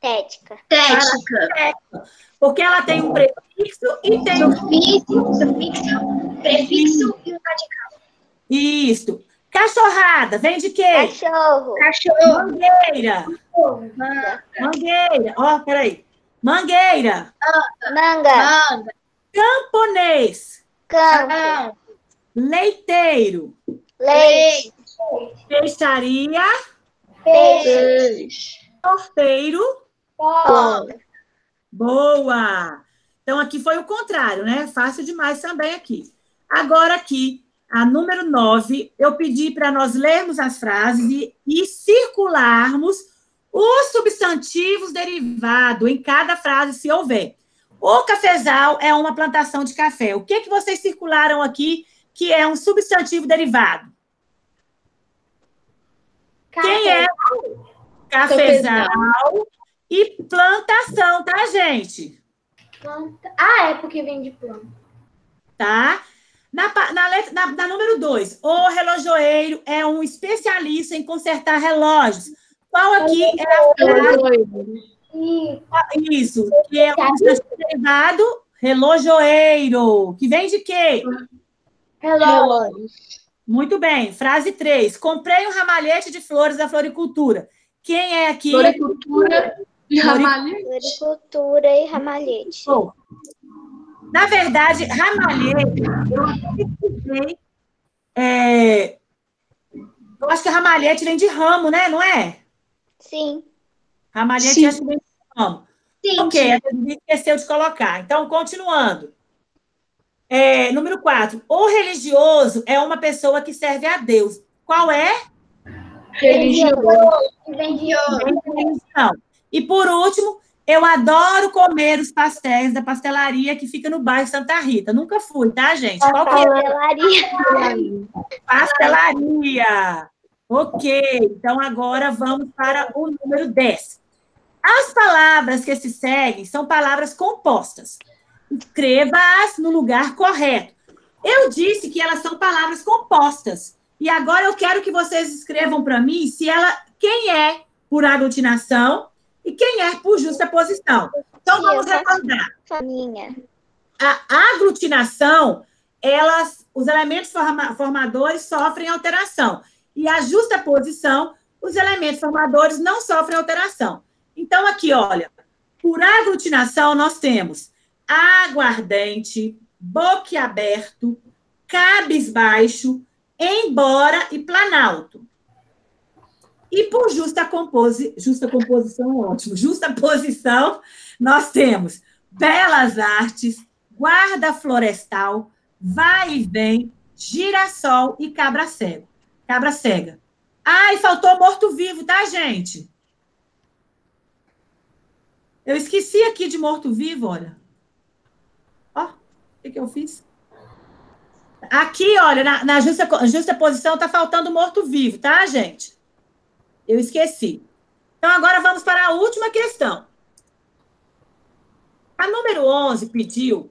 Tética. Tética. porque ela tem um prefixo e tem um Sufixo, sufixo, prefixo e um radical. Isso. Cachorrada, vem de quê? Cachorro. Cachorro. Mangueira. Mangueira. Ó, peraí. Mangueira. Manga. Manga. Camponês. Campo. Leiteiro. Leite. Peixaria. Peixe. Porteiro. Pão. Boa! Então, aqui foi o contrário, né? Fácil demais também aqui. Agora, aqui, a número 9, eu pedi para nós lermos as frases e, e circularmos os substantivos derivados em cada frase, se houver. O cafezal é uma plantação de café. O que, que vocês circularam aqui que é um substantivo derivado? Quem é? Cafezal e plantação, tá, gente? Planta. Ah, é porque vem de planta. Tá? Na, na, letra- na- na número 2, o relojoeiro é um especialista em consertar relógios. Qual aqui é a frase? E Isso, que é um derivado relojoeiro, que vem de quê? relógio. Muito bem. Frase 3. Comprei um ramalhete de flores da floricultura. Quem é aqui? Floricultura e ramalhete. Floricultura e ramalhete. Bom, na verdade, ramalhete, eu pesquisei, é, eu acho que ramalhete vem de ramo, né? Não é? Sim. Ramalhete Sim. acho que vem de ramo. Sim. Ok, a gente esqueceu de colocar. Então, continuando. É, número 4. O religioso é uma pessoa que serve a Deus. Qual é? Religioso. Vem de ouro. Religião. E por último, eu adoro comer os pastéis da pastelaria que fica no bairro Santa Rita. Nunca fui, tá, gente? É? Pastelaria. Pastelaria. Ok, então agora vamos para o número 10. As palavras que se seguem são palavras compostas. Escreva-as no lugar correto. Eu disse que elas são palavras compostas. E agora eu quero que vocês escrevam para mim se ela, quem é por aglutinação e quem é por justa posição. Então vamos recordar Faminha. a aglutinação, elas, os elementos forma- formadores sofrem alteração. E a justaposição, os elementos formadores não sofrem alteração. Então, aqui, olha, por aglutinação, nós temos aguardente, boquiaberto, cabisbaixo, embora e planalto. E por justa, justa composição, ótimo, justa posição, nós temos belas artes, guarda florestal, vai e vem, girassol e cabra cego. Cabra cega. Ai, faltou morto-vivo, tá, gente? Eu esqueci aqui de morto-vivo, olha. Ó, o que, que eu fiz? Aqui, olha, na, na justa, justa posição tá faltando morto-vivo, tá, gente? Eu esqueci. Então, agora vamos para a última questão. A número 11 pediu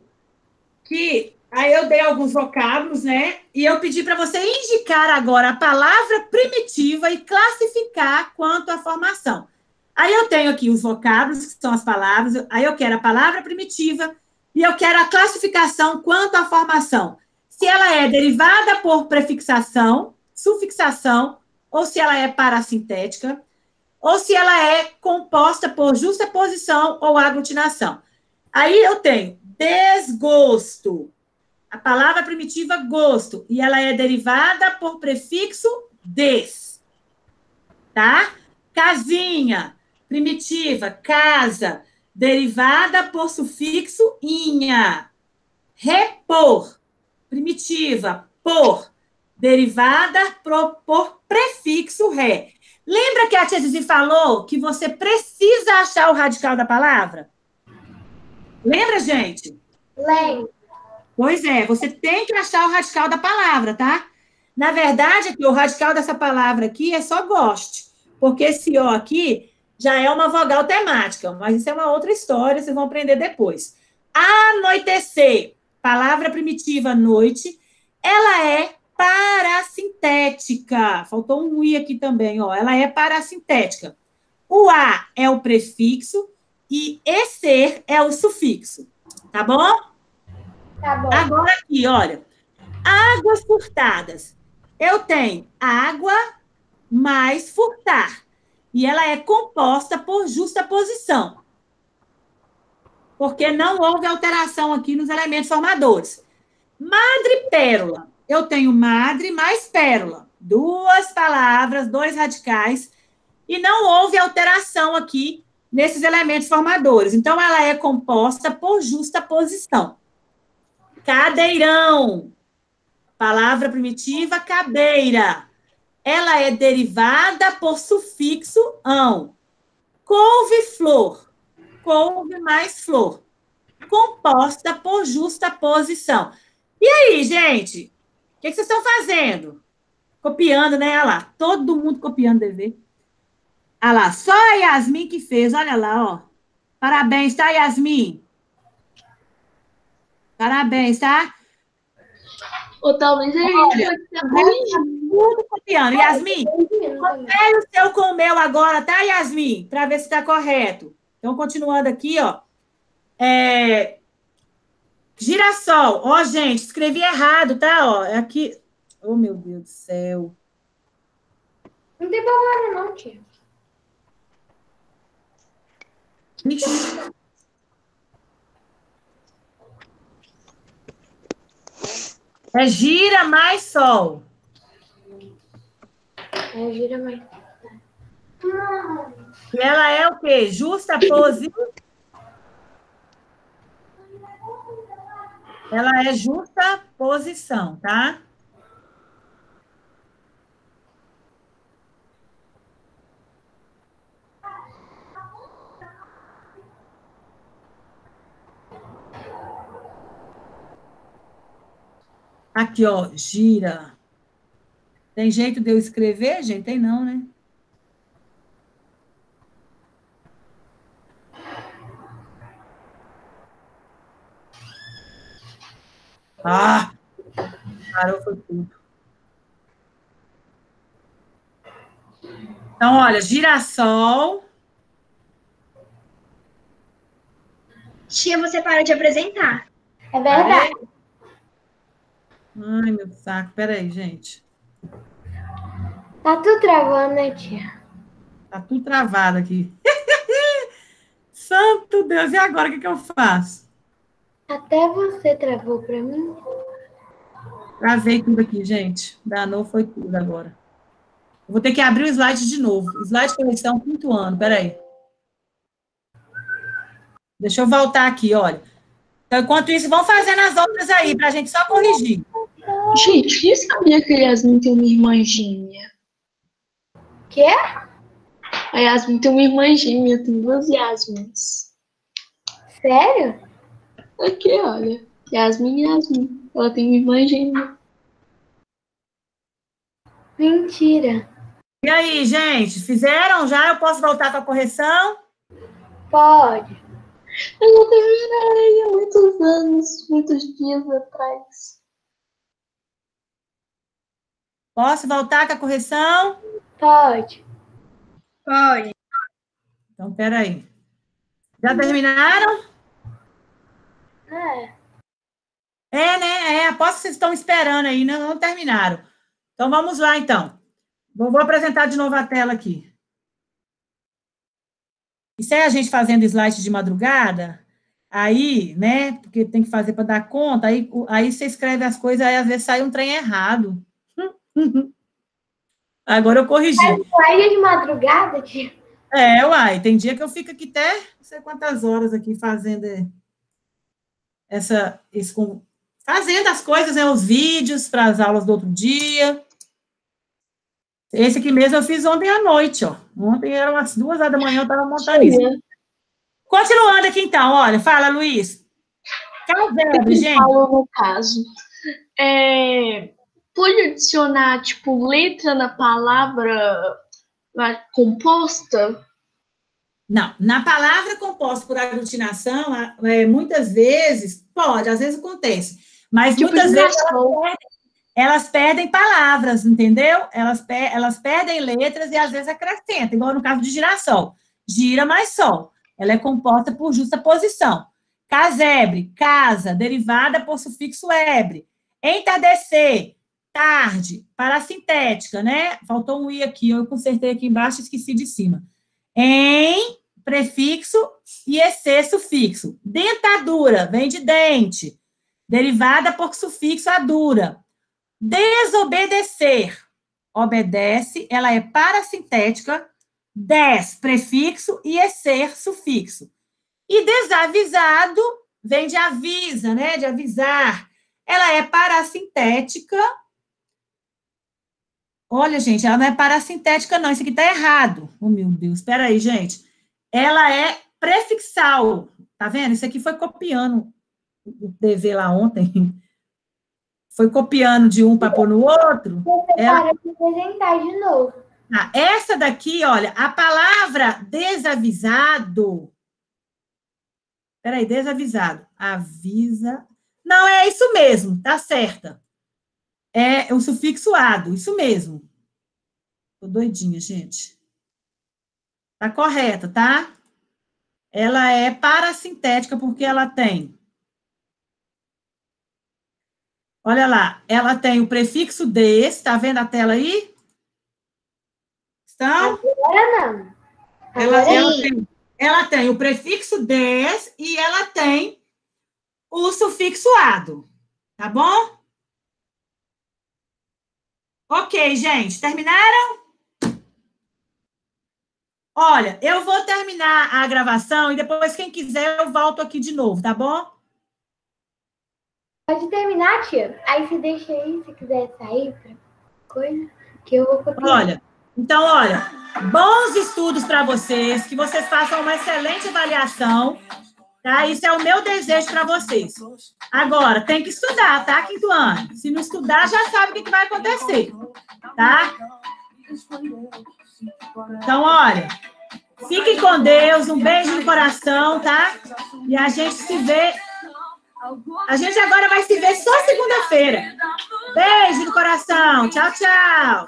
que. Aí eu dei alguns vocábulos, né? E eu pedi para você indicar agora a palavra primitiva e classificar quanto à formação. Aí eu tenho aqui os vocábulos, que são as palavras. Aí eu quero a palavra primitiva e eu quero a classificação quanto à formação. Se ela é derivada por prefixação, sufixação, ou se ela é parassintética, ou se ela é composta por justaposição ou aglutinação. Aí eu tenho desgosto. A palavra primitiva gosto. E ela é derivada por prefixo des. Tá? Casinha. Primitiva. Casa. Derivada por sufixo inha. Repor. Primitiva. Por. Derivada por, por prefixo ré. Lembra que a tia Zizi falou que você precisa achar o radical da palavra? Lembra, gente? Lembro. Pois é, você tem que achar o radical da palavra, tá? Na verdade, aqui, o radical dessa palavra aqui é só goste, porque esse O aqui já é uma vogal temática, mas isso é uma outra história, vocês vão aprender depois. Anoitecer, palavra primitiva noite, ela é parasintética. Faltou um i aqui também, ó. Ela é parasintética. O a é o prefixo e ecer é o sufixo. Tá bom? Tá bom. Agora aqui, olha. Águas furtadas. Eu tenho água mais furtar. E ela é composta por justa posição. Porque não houve alteração aqui nos elementos formadores. Madre pérola. Eu tenho madre mais pérola. Duas palavras, dois radicais. E não houve alteração aqui nesses elementos formadores. Então, ela é composta por justa posição. Cadeirão. Palavra primitiva, cadeira. Ela é derivada por sufixo ão. Couve-flor. Couve mais flor. Composta por justa posição. E aí, gente? O que, que vocês estão fazendo? Copiando, né? Olha lá. Todo mundo copiando dever. Olha lá. Só a Yasmin que fez. Olha lá, ó. Parabéns, tá, Yasmin? Parabéns, tá? Ou talvez a gente Olha, pode ter Tudo copiando. Yasmin, compare o seu com o meu agora, tá, Yasmin? Para ver se está correto. Então, continuando aqui, ó. É... Girassol. Ó, gente, escrevi errado, tá? Ó, é aqui. Oh, meu Deus do céu. Não tem problema não, tia. É gira mais sol. É, gira mais. E ela é o quê? Justa posição. Ela é justa posição, tá? Aqui, ó, gira. Tem jeito de eu escrever, gente? Tem não, né? Ah! Parou, foi tudo. Então, olha, girassol. Tia, você para de apresentar. É verdade. Ai, meu saco. Peraí, gente. Tá tudo travando, né, tia? Tá tudo travado aqui. (laughs) Santo Deus, e agora o que, que eu faço? Até você travou pra mim. Travei tudo aqui, gente. Danou foi tudo agora. Vou ter que abrir o slide de novo. Slide correção, quinto ano. Peraí. Deixa eu voltar aqui, olha. Então, enquanto isso, vão fazendo as outras aí, pra gente só corrigir. Gente, quem sabia que a Yasmin tem uma irmã gêmea? Quê? A Yasmin tem uma irmã gêmea, tem duas Yasmins. Sério? Aqui, olha. Yasmin Yasmin. Ela tem uma irmã gêmea. Mentira. E aí, gente, fizeram já? Eu posso voltar com a correção? Pode. Eu não terminei há muitos anos, muitos dias atrás. Posso voltar com a correção? Pode. Pode. Então, peraí. Já terminaram? É. É, né? É, aposto que vocês estão esperando aí, não, não terminaram. Então, vamos lá, então. Vou, vou apresentar de novo a tela aqui. Isso é a gente fazendo slide de madrugada, aí, né, porque tem que fazer para dar conta, aí, aí você escreve as coisas, aí às vezes sai um trem errado. (laughs) Agora eu corrigi. Slide de madrugada, tia? É, uai, tem dia que eu fico aqui até não sei quantas horas aqui fazendo eh, essa, esse, fazendo as coisas, né, os vídeos para as aulas do outro dia. Esse aqui mesmo eu fiz ontem à noite, ó. Ontem eram as duas horas da manhã, eu estava montando isso. Continuando aqui, então, olha, fala, Luiz. Casebre, gente. Falo no caso. É, pode adicionar, tipo, letra na palavra composta? Não, na palavra composta por aglutinação, é, muitas vezes, pode, às vezes acontece, mas Tipo muitas vezes elas perdem, elas perdem palavras, entendeu? Elas, pe- elas perdem letras e às vezes acrescentam, igual no caso de girassol. Gira mais sol. Ela é composta por justa posição. Casebre, casa, derivada por sufixo ebre. Entardecer, tarde, parasintética, né? Faltou um i aqui, eu consertei aqui embaixo e esqueci de cima. Em, prefixo e ec, sufixo. Dentadura, vem de dente. Derivada por sufixo adura. Desobedecer, obedece, ela é parasintética, des, prefixo, e ecer, sufixo. E desavisado, vem de avisa, né? De avisar. Ela é parasintética. Olha, gente, ela não é parasintética, não. Isso aqui tá errado. Oh, meu Deus. Espera aí, gente. Ela é prefixal. Tá vendo? Isso aqui foi copiando o TV lá ontem. Foi copiando de um para pôr no outro. Você Ela- para de apresentar de novo. Ah, essa daqui, olha, a palavra desavisado. Peraí, desavisado. Avisa. Não, é isso mesmo, tá certa. É o sufixo ado, isso mesmo. Tô doidinha, gente. Tá correta, tá? Ela é parasintética porque ela tem. Olha lá, ela tem o prefixo des, tá vendo a tela aí? Estão? Agora não. Ela, Agora ela tem, ela tem o prefixo des e ela tem o sufixo ado. Tá bom? Ok, gente, terminaram? Olha, eu vou terminar a gravação e depois, quem quiser, eu volto aqui de novo, tá bom? Pode terminar, tia. Aí você deixa aí, se quiser sair pra coisa, que eu vou copiar. Olha, então, olha, bons estudos para vocês, que vocês façam uma excelente avaliação, tá? Isso é o meu desejo para vocês. Agora, tem que estudar, tá, quinto ano? Se não estudar, já sabe o que, que vai acontecer, tá? Então, olha, fiquem com Deus, um beijo no coração, tá? E a gente se vê. A gente agora vai se ver só segunda-feira. Beijo no coração. Tchau, tchau.